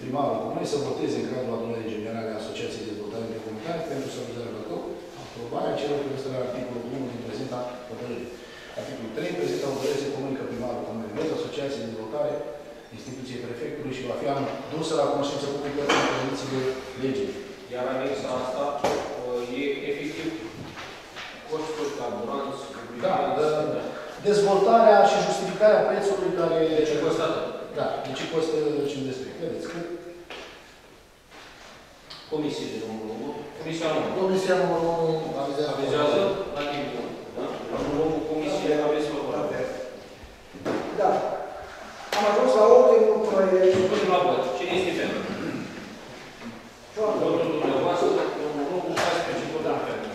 primarul Comunei, să voteze în cadrul adunării generale a Asociației de Dezvoltare de Comunitate pentru Sărbătoarea Bacău, aprobarea celor prevăzute la articolul 1 din prezenta hotărâre. Articolul 3. Prezenta hotărâre se comunică primarul Comunei Livezi, Asociației de Dezvoltare, instituției prefectului și va fi fi adusă la cunoștință publică în condiții de lege. Iar anexa asta uh, e efectiv costuri, carburanți, Da, da. Dezvoltarea și justificarea prețului care... De ce costă atât? Da, de ce costă 50 de Vedeți că Comisie de numărul 1. Comisia numărul Comisia numărul 1 avizează. Avizează la timpul. Da? Numărul 1 comisie aveți favorat. Da. Am ajuns la ultimul proiect. Supunem la vot. Cine este pentru? Votul dumneavoastră, numărul 1, 16, votul pentru.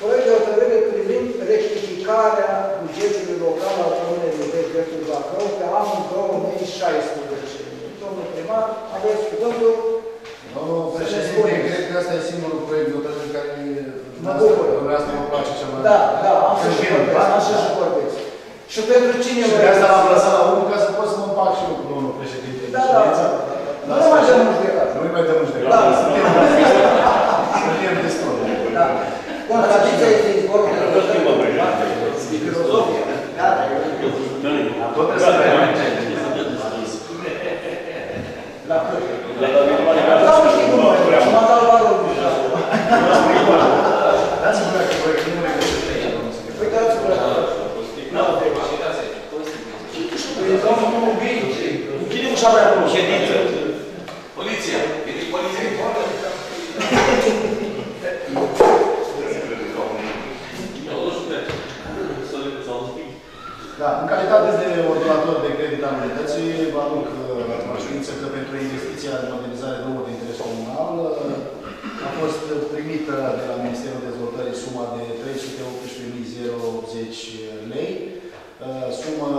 Proiect de hotărâre privind rectificarea bugetului local al Comunei de Județul Bacău pe anul 2016. Domnul primar, aveți cuvântul. Domnul președinte, cred că asta e singurul proiect de hotărâre care Mă bucur. Dumneavoastră mă place cel mai Da, da, am să și Când vin, vorbesc, da? am să și vorbesc. Și pentru cine Și de asta l-am lăsat la unul ca să pot să mă împac și eu cu domnul președinte. de Da, da, ședință. da. Nu mai dăm în judecată. Nu-i mai dăm în judecată. Da. Suntem Suntem destul. Da. Contradicția este izvorul de filozofie. Gata. Tot trebuie să vedem. La cât? Da, nu știu cum mai vreau. M-a dat valul. Dați-mi voie că proiectul nu le găsește aici, domnul secretar. Uitați-vă. Nu, de capacitatea. Păi, domnul Vinci. Închide ușa mea acolo, ședință. Da, în calitate de ordonator de credit al unității, vă aduc uh, la știință că pentru investiția de modernizare drumuri de interes comunal uh, a fost primită de la Ministerul Dezvoltării suma de 318.080 lei, uh, sumă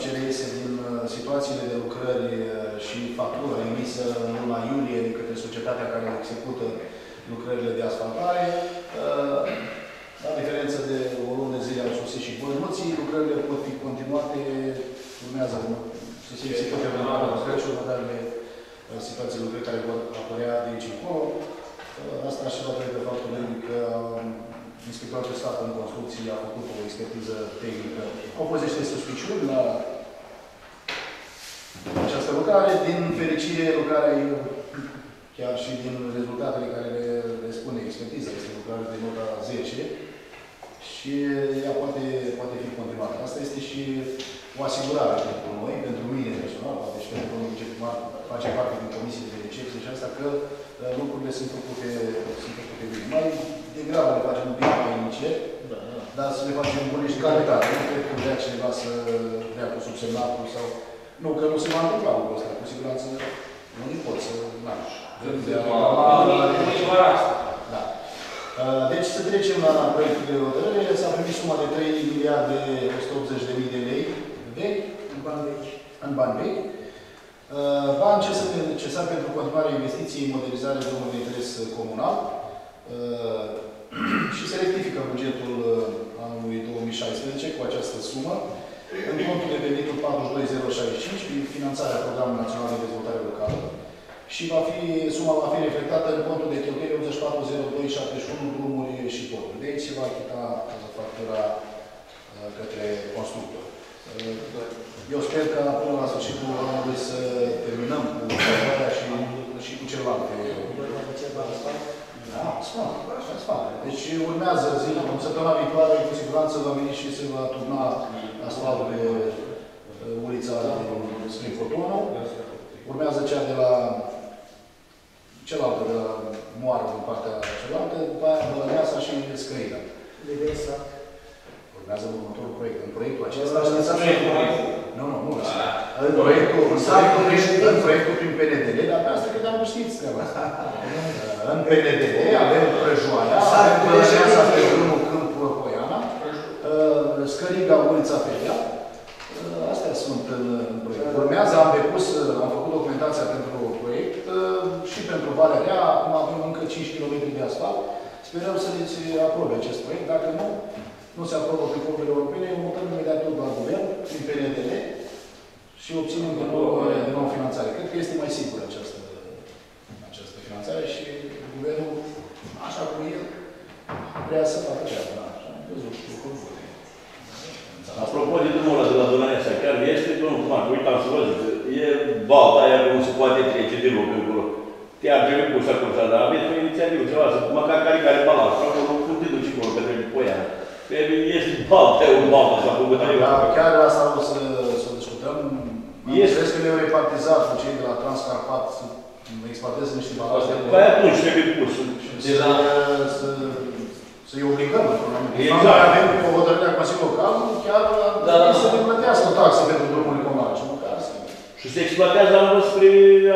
ce reiese din uh, situațiile de lucrări uh, și factură emisă în luna iulie de către societatea care execută lucrările de asfaltare. Uh, la diferență de o lună de zile au sosit și bănuții, lucrările pot fi continuate, urmează să se execute următoarea de Crăciun, următoarele uh, situații lucrări care vor apărea de aici încolo. Uh, Asta și datorită faptului că um, Inspectoratul de Stat în Construcții a făcut o expertiză tehnică. Au fost niște suspiciuni la această lucrare. Din fericire, lucrarea e chiar și din rezultatele care le, le spune expertiza, este lucrare de nota 10 și ea poate, poate fi continuată. Asta este și o asigurare pentru noi, pentru mine personal, poate și pentru domnul viceprimar, face parte din comisie de recepție și asta că uh, lucrurile sunt făcute, sunt făcute bine. Mai degrabă le facem un pic mai încet, dar să le facem bune și calitate. Nu cred că vrea cineva să vrea cu subsemnatul sau... Nu, că nu se va întâmpla lucrul ăsta. Cu siguranță nu ne pot să... Na, da. Uh, Deci să trecem la proiectul de hotărâre. S-a primit suma de 3 miliarde 180 de mii de lei vechi, În bani vechi. în bani vechi. Uh, Bani ce sunt necesari pentru continuarea investiției în modernizarea drumului de interes comunal uh, și se rectifică bugetul uh, anului 2016 cu această sumă în contul de venitul 42065 prin finanțarea Programului Național de Dezvoltare Locală și va fi, suma va fi reflectată în contul de cheltuieli 840271 drumuri și poduri. De aici se va achita factura uh, către constructor. Uh, Eu sper că până la sfârșitul anului să terminăm cu salvarea și, și cu celelalte. Da, asfalt, asfalt. Deci urmează zilele, în săptămâna viitoare, cu siguranță va veni și se va turna asfalt pe uh, ulița din spre Cotonul. Urmează cea de la cealaltă, de la Moară, din partea cealaltă, după aia Bălăneasa și Scăina. De Vesa. Urmează următorul proiect. În proiectul acesta... Ăsta știți așa? Nu, nu, nu. În proiectul, în proiectul, prin, în proiectul prin PNDL, dar pe asta credeam că știți treaba asta. În PNDL avem Prăjoaia, avem Bălăneasa pe drumul Câmp Poiana, Scăriga, Ulița Felia. Astea sunt în, în proiect. Urmează, am depus, am făcut documentația pentru proiect și pentru Valea Rea. Acum avem încă 5 km de asfalt. Sperăm să ne se aprobe acest proiect. Dacă nu, nu se aprobă prin fondurile europene, mutăm imediat tot la guvern, prin PNDL și obținem de nou, de nou finanțare. Cred că este mai sigur această, această finanțare și guvernul, așa cum el, vrea să facă treaba. Da, așa am văzut lucruri bune. Apropo de drumul ăla de la Dunăreasa, chiar este drumul, cum uite, am să văd, e balta aia care nu se poate trece, deloc încolo. Te-ar trebui pus acolo, dar aveți o inițiativă, ceva, să măcar care care balans, și acolo cum te duci acolo, către Poiana. Pe este baltă, un baltă sau cum Da, chiar asta o să, să o discutăm. Este. Este că le-au repartizat cu cei de la Transcarpat să exploateze niște balaste. Păi atunci trebuie pus. Și să, să, să-i obligăm. Exact. Noi avem o hotărâre a Consiliului Local, chiar Da, da, să da. ne plătească o taxă pentru drumurile comune. Și măcar să... Și se exploatează la mă spre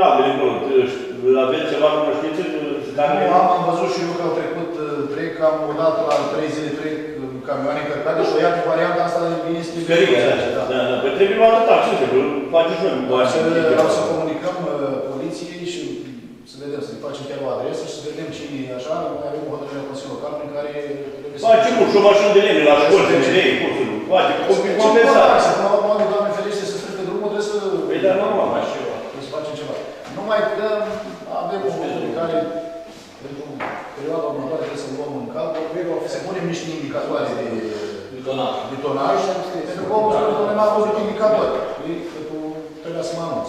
apele acolo. Aveți ceva cunoștință? Dacă Nu, am, am văzut și eu că au trecut, uh, trec cam o dată la trei zile, trec uh, camioane încărcate și o iată varianta asta de ministri. Scările, da, da, da. Păi trebuie luată taxă, trebuie face și noi. Vreau să, vreau să bani. comunicăm uh, poliției și să vedem, să-i facem chiar o adresă și să vedem cine e așa. Noi avem o hotărâre la Consiliul Local prin care trebuie să... Face mult și o mașină de lemne la școli, de lemne, cum să nu. Face, cum Să compensa. Să până la urmă, Doamne ferește, să strică drumul, trebuie să... Păi da, normal. Trebuie să facem ceva. Numai că avem o hotărâre care pentru perioada următoare trebuie să luăm în calcul, să punem niște indicatoare de Donat. de tonaj, pentru că omul spune că n-a văzut indicatori. Păi, că tu trebuia să mă anunț.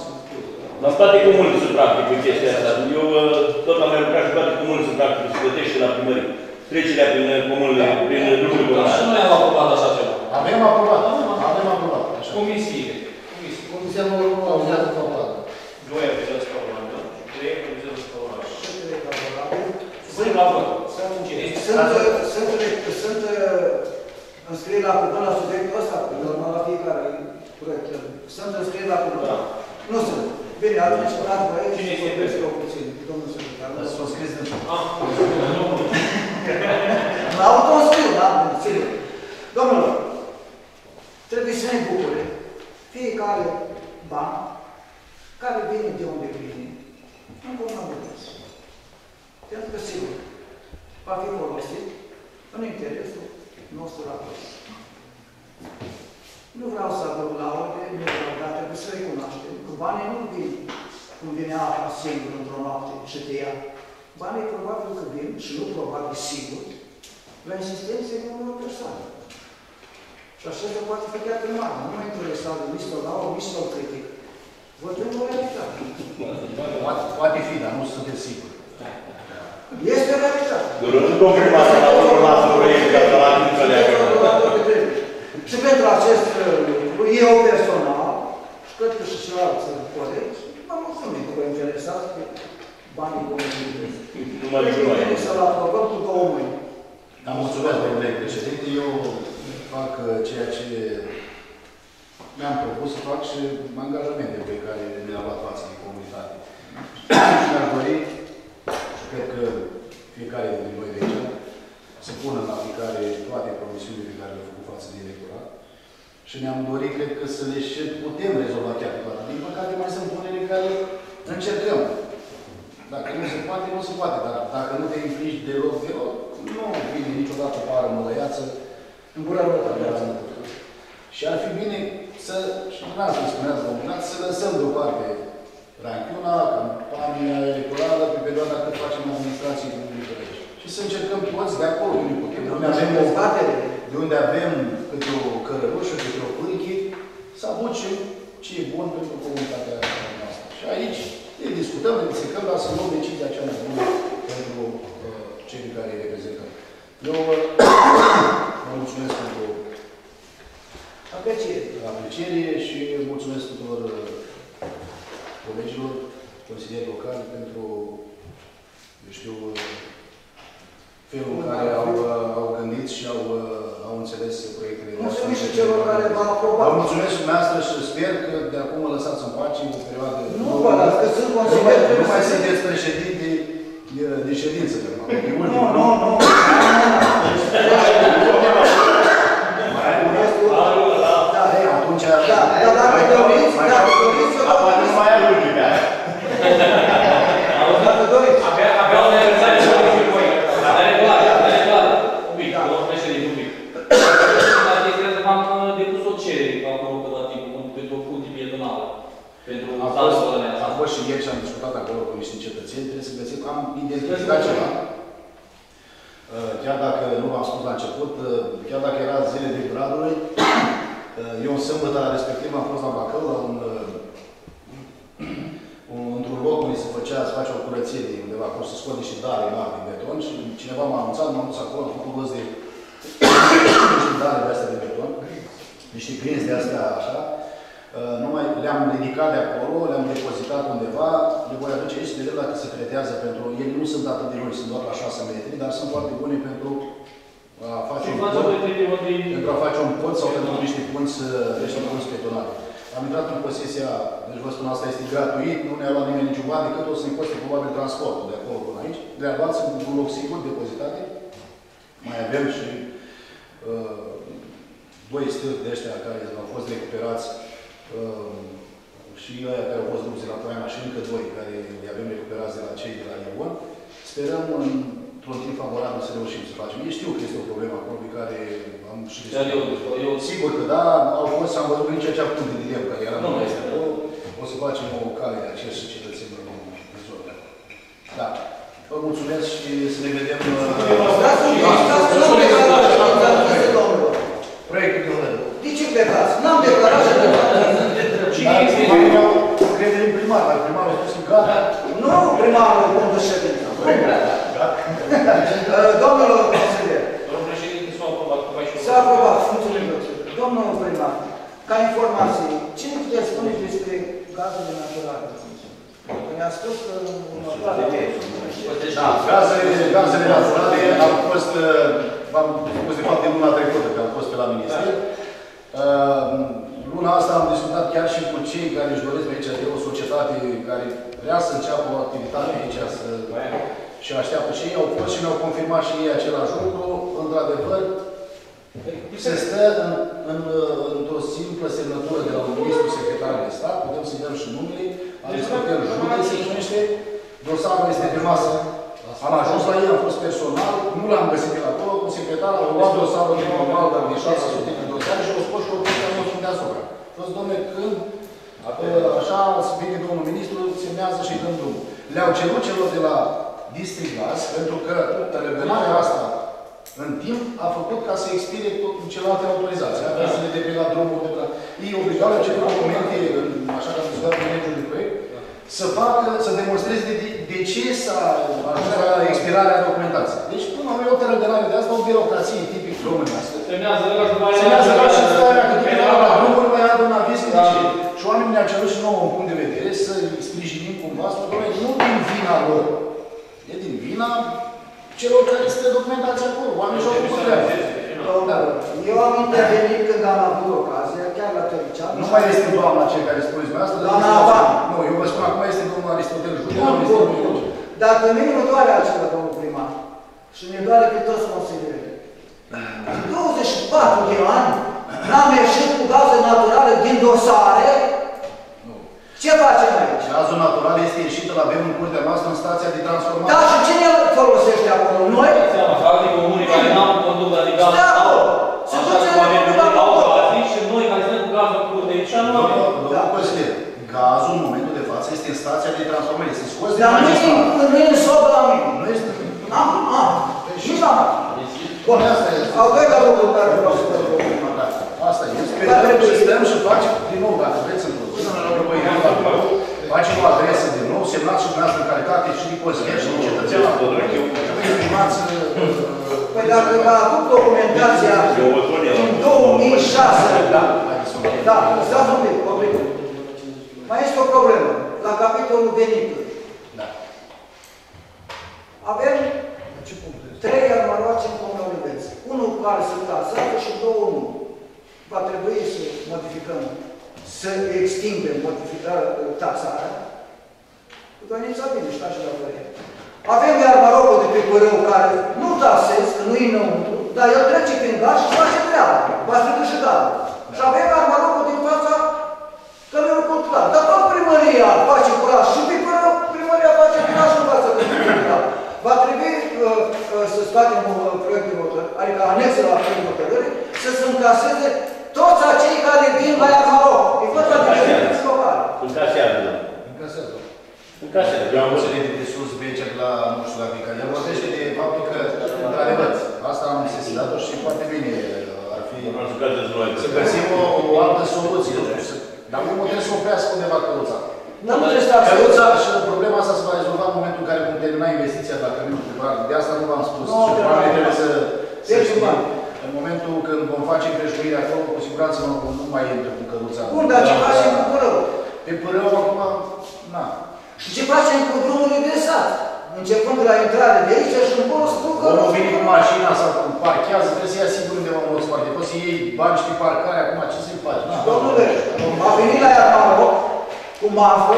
Dar toate comunele sunt practic în chestia asta. Eu uh, tot am mai lucrat și toate comunele sunt practic, se plătește la primărie. Trecerea prin uh, comunele, prin uh, drumurile Dar și comunale. noi am aprobat așa ceva. Avem aprobat. Avem aprobat. Așa. Comisiile. Comisii. Comisia nu auzează faptul. Doi avizează favorabil și trei avizează favorabil. Sunt favorabil. Sunt la vot. Sunt, sunt, sunt, sunt înscrieri la cuvânt la subiectul ăsta, că normal la fiecare proiect. Sunt înscrieri la cuvânt. Da. Nu sunt. Bine, atunci, dați voi aici, Cine și este vorbesc pentru? eu puțin, domnul secretar. S-a scris de Ah, Mă autoscriu, da? Sigur. Domnilor, trebuie să ne bucure fiecare ban care vine de unde vine, în comunități. Pentru că, sigur, va fi folosit în interesul nostru la toți. Nu vreau să aduc laude, nu vreau, dar trebuie să recunoaștem că banii nu vin cum vine apa singur într-o noapte și te ia. Banii probabil că vin, și nu probabil sigur, la insistențe unor persoane. Și așa se poate fi chiar primar. Nu mă interesează nici să dau, nici să critic. Vorbim o realitate. Poate, poate fi, dar nu suntem siguri. Este o realitate. Doar nu confirmat la următorul proiect, ca să la înțeleagă. Și pentru acest lucru, eu personal, și cred că și ceilalți colegi, mă mulțumim că vă interesați că banii comunități. Nu mai zic noi. Trebuie să-l aprobăm cu două mâini. Da, mulțumesc, domnule președinte. Eu fac uh, ceea ce mi-am propus să fac și angajamente pe care le-am luat față de comunitate. Și mi-aș dori, și cred că fiecare dintre noi de aici, să pună în aplicare toate promisiunile pe care le-au făcut față de electorat. Și ne-am dorit, cred că, să le și putem rezolva chiar pe toate. Din păcate, mai sunt unele care încercăm. Dacă nu se poate, nu se poate. Dar dacă nu te implici deloc, deloc, nu vine niciodată pară mălăiață În gura lor. și ar fi bine să, și dumneavoastră spuneați la un moment dat, să lăsăm deoparte ranchiuna, campania electorală, pe perioada cât facem administrații publică aici. Și să încercăm toți de acolo unde putem, de unde avem o dezbatere. de unde avem câte o cărărușă, câte o pârchie, să aducem ce e bun pentru comunitatea noastră. Și aici ne discutăm, ne disecăm, dar să luăm decizia cea mai bună pentru uh, cei pe care îi reprezentăm. Eu uh, vă mulțumesc pentru Apreciere. apreciere și mulțumesc tuturor uh, colegilor, consilieri locali pentru, eu știu, uh, felul în care au, uh, au gândit și au, uh, au înțeles proiectele Mulțumim și celor care v-au aprobat. Vă mulțumesc și dumneavoastră și sper că de acum mă lăsați în pace o perioadă. Nu vă las, că sunt Nu mai, consilieri. nu mai sunteți președinte de, de ședință, de acum. E Nu, ultimul, nu, nu. Da, Ei, atunci... da, da, dacă doriți, dacă doriți, eu Poate nu mai ajunge pe aia. Dacă doriți. Abia, abia o realizare și o voi. Dar regulat, dar regulat. Un pic, domnul președinte, un pic. Dar eu cred că v-am uh, depus o cerere acolo pe la timp, pentru o punte piedonală. Pentru A fost, transportul ăla. a fost și ieri și am discutat acolo cu niște cetățeni, trebuie să găsim, am identificat ceva. Uh, Chiar dacă nu v-am spus la început, uh, chiar dacă era zile de gradului, uh, eu în sâmbătă respectiv am fost la Bacău, la un, uh, un, într-un loc unde se făcea făcea, să face o curăție de undeva acolo, să scot niște dare mari din beton și cineva m-a anunțat, m-am dus acolo, am făcut rost de niște dare de astea de beton, niște grinzi de astea așa, Uh, numai le-am ridicat de acolo, le-am depozitat undeva, le voi aduce aici, vedem dacă se pretează pentru... Ele nu sunt atât de lungi, sunt doar la 6 metri, dar sunt foarte bune pentru a face Și un față pod, de trei ori pentru a face un pod sau pentru niște punți, uh, niște punți betonate. Am intrat în posesia, deci vă spun, asta este gratuit, nu ne-a luat nimeni niciun bani, decât o să-mi coste probabil transportul de acolo până aici. Le-am luat, sunt într-un loc sigur, depozitate. Mai avem și uh, doi stâlpi de ăștia care au fost recuperați uh, și ăia care au fost duși la Poiana și încă doi care îi avem recuperați de la cei de la Ion. Sperăm într-un timp favorabil să reușim să facem. Ei știu că este o problemă acolo pe care am și Dar eu, eu, Sigur că da, au fost, am văzut nici acea punte de lemn care era Nu, nu nu. este acolo. O să facem o cale de acces și cetățenilor din zonă. Da. Vă mulțumesc și să ne vedem. uh, Stați un pic, stați că n-am declarat și am dat domnul. Proiectul de hotărâre. De ce plecați? N-am declarat și am dat. Cine Dar este? oamenii au încredere în primar, dar primarul a spus că gata. Nu primarul conduce ședința. Uh, Domnul consilier, Domnul președinte, s-au aprobat cu mai și s-a aprobat, mulțumim. Domnul primar, ca informație, ce ne puteți spune despre gazele naturale? Că Ne-a spus că în următoarea... Da, gazele, gazele naturale au fost, uh, am spus de fapt de luna trecută, că am fost pe la minister. Uh, Luna asta am discutat chiar și cu cei care își doresc pe aici de o societate care vrea să înceapă o activitate aici să, și așteaptă și ei, au fost și mi-au confirmat și ei același lucru. Într-adevăr, se stă în, în, într-o simplă semnătură de la un ministru secretar de stat, putem să-i dăm și numele, Aristotel Jude se numește, dosarul este pe masă. Am ajuns la ei, am fost personal, nu l-am găsit pe acolo, cu secretar, am luat dosarul de normal, dar de 600 de dosare și au scos și o chestie nostru deasupra. Și au zis, domnule, când uh, așa să vine domnul ministru, semnează și dăm drumul. Le-au cerut celor de la District Gas, pentru că tărăgânarea asta în timp a făcut ca să expire tot celelalte autorizații. Avea să le de pe la drumul de pe la... Ei obligau la cerut documente, în- așa că am discutat în legul de proiect, să facă, să demonstreze de, de, de ce s-a ajuns la expirarea documentației. Deci, până la urmă, e o tărăgânare de asta, o birocrație tipic românească. Semnează ăla să mai... Se mează ca și starea, că după la drumuri mai adă un aviz, că de ce? Și oamenii ne-au cerut și nouă un punct de vedere, să îi sprijinim cumva, să spune, nu din vina lor, e din vina celor care stă documentația acolo. Oamenii și-au făcut treaba. Da. Eu am intervenit când am avut ocazia, chiar la Tăricianu. Nu mai este doamna cel care spuneți dumneavoastră. Doamna este- Avan. Nu, eu vă spun acum este domnul Aristotel Jude, Bun, domnul este bun, domnul bun. Iuge. Dar pe mine nu doare altceva, domnul primar. Și ne doare pe toți consilierii. 24 de ani n-am ieșit cu gaze naturale din dosare. Nu. Ce facem aici? Gazul natural este ieșit, îl avem în curtea noastră în stația de transformare. Da, și cine îl folosește acolo? Noi? Seama că alte comuni care n-au conductă de gaz Da, au, se așa duce cum avem la noi, au conductă. gazi și noi care suntem cu gazul în curte, aici nu avem. Domnul Da. Consilier, gazul în momentul de față este în stația de transformare, este scos de Dar nu e, magistrat. nu e în sobă la mine. Nu este. Am, am. Și la mine. Bun, Asta este. al doilea lucru care vreau să vă spun. Da, Asta e. Dar Sperăm trebuie- și stăm și facem din nou, dacă vreți, în propus, facem o adresă din nou, semnați și dumneavoastră în calitate și de consilier și de cetățean. Trebuie primați, uh, Păi dacă vă aduc documentația Eu vă spun eu. din 2006, Da, haideți să o da, stați un pic, opriți. Mai este o problemă. La capitolul venituri. Da. Avem trei armaroace în Comuna Oliveți. Unul care sunt taxate și două nu. Va trebui să modificăm, să extindem modificarea, taxarea. Cu doamnița bine, și așa la părere. Avem iar marocul de pe părău care nu taxez, că nu-i înăuntru, dar el trece prin gaz și face treaba. Va strică și gazul. Și avem iar marocul din fața căminul cultural. Dar tot primăria face curaj și pe părău, primăria face curaj în fața căminului cultural. Va trebui uh, uh, să scoatem uh, proiectul hotărâri, adică anexă la proiectul hotărâri, să se încaseze toți acei care vin la Iacaroc, îi văd la biblioteci locale. Încasează, da. Încasează. Încasează. Eu am văzut de sus, Becer, la, nu știu, la Mica. El vorbește de faptul că, într-adevăr, asta am sesizat-o și foarte bine ar fi. Să găsim o, altă soluție. Dar omul trebuie să oprească undeva căruța. Nu trebuie să Căruța și problema asta se va rezolva în momentul în care vom termina investiția, dacă nu, de asta nu v-am spus. Nu, trebuie să... Deci, mai intră cu căruța. Bun, dar ce facem cu părău? Pe părău acum, na. Și ce facem cu drumul de sat? Începând de la intrare de aici și încolo să ducă... Omul vine cu mașina sau cu parchează, trebuie să ia sigur undeva un loc sparte. Poți să iei bani și pe parcare, acum ce să-i faci? Na. Domnule, a venit la ea Maroc cu marfă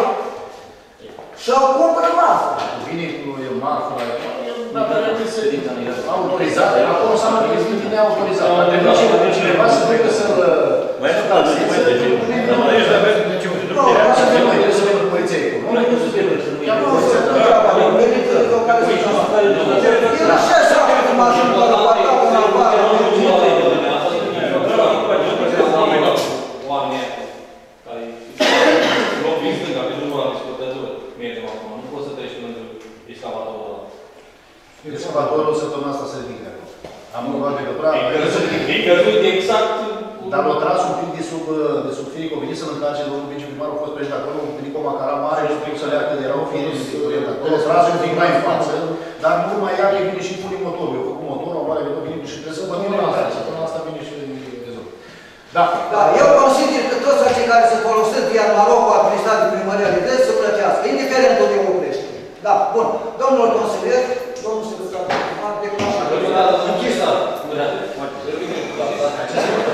și au cumpărat marfă. Vine cu el marfă la el, el dacă trebuie să autorizat, acolo înseamnă că este din neautorizat. Dar trebuie cineva, cineva să trecă să-l... Mai este altă, mai este ce. Dar mai este avem ce Nu, Trebuie să asta vină, nu trebuie să vină poliția acolo. Nu, nu, să vină. Ia Nu, poliția. să nu treaba, nu venit în care să El așa s-a făcut mașină la parcat în afară. Oameni care loc din stânga, pe drumul ăla de scurtătură, mergem acum, nu poți să treci lângă excavatorul ăla. Excavatorul săptămâna asta se ridică. Am urmat pe căpra, E căzut exact dar l-a tras un pic de sub, de sub fire, că a venit să-l încarce domnul viceprimar, a fost pe de acolo, a venit cu o macara mare și a trebuit să leacă, erau fire de curent acolo, a tras un pic mai în față, dar nu mai ia că vine și pune motorul. Eu făcut motorul, am luat vine și trebuie să vă vină la care, săptămâna asta vine și rezolvă. Da, Da, eu consider că toți acei care se folosesc iar Marocul administrat de primăria de vest să plătească, indiferent unde o oprește. Da, bun. Domnul consilier, domnul secretar, declarație. Închis, da. Acest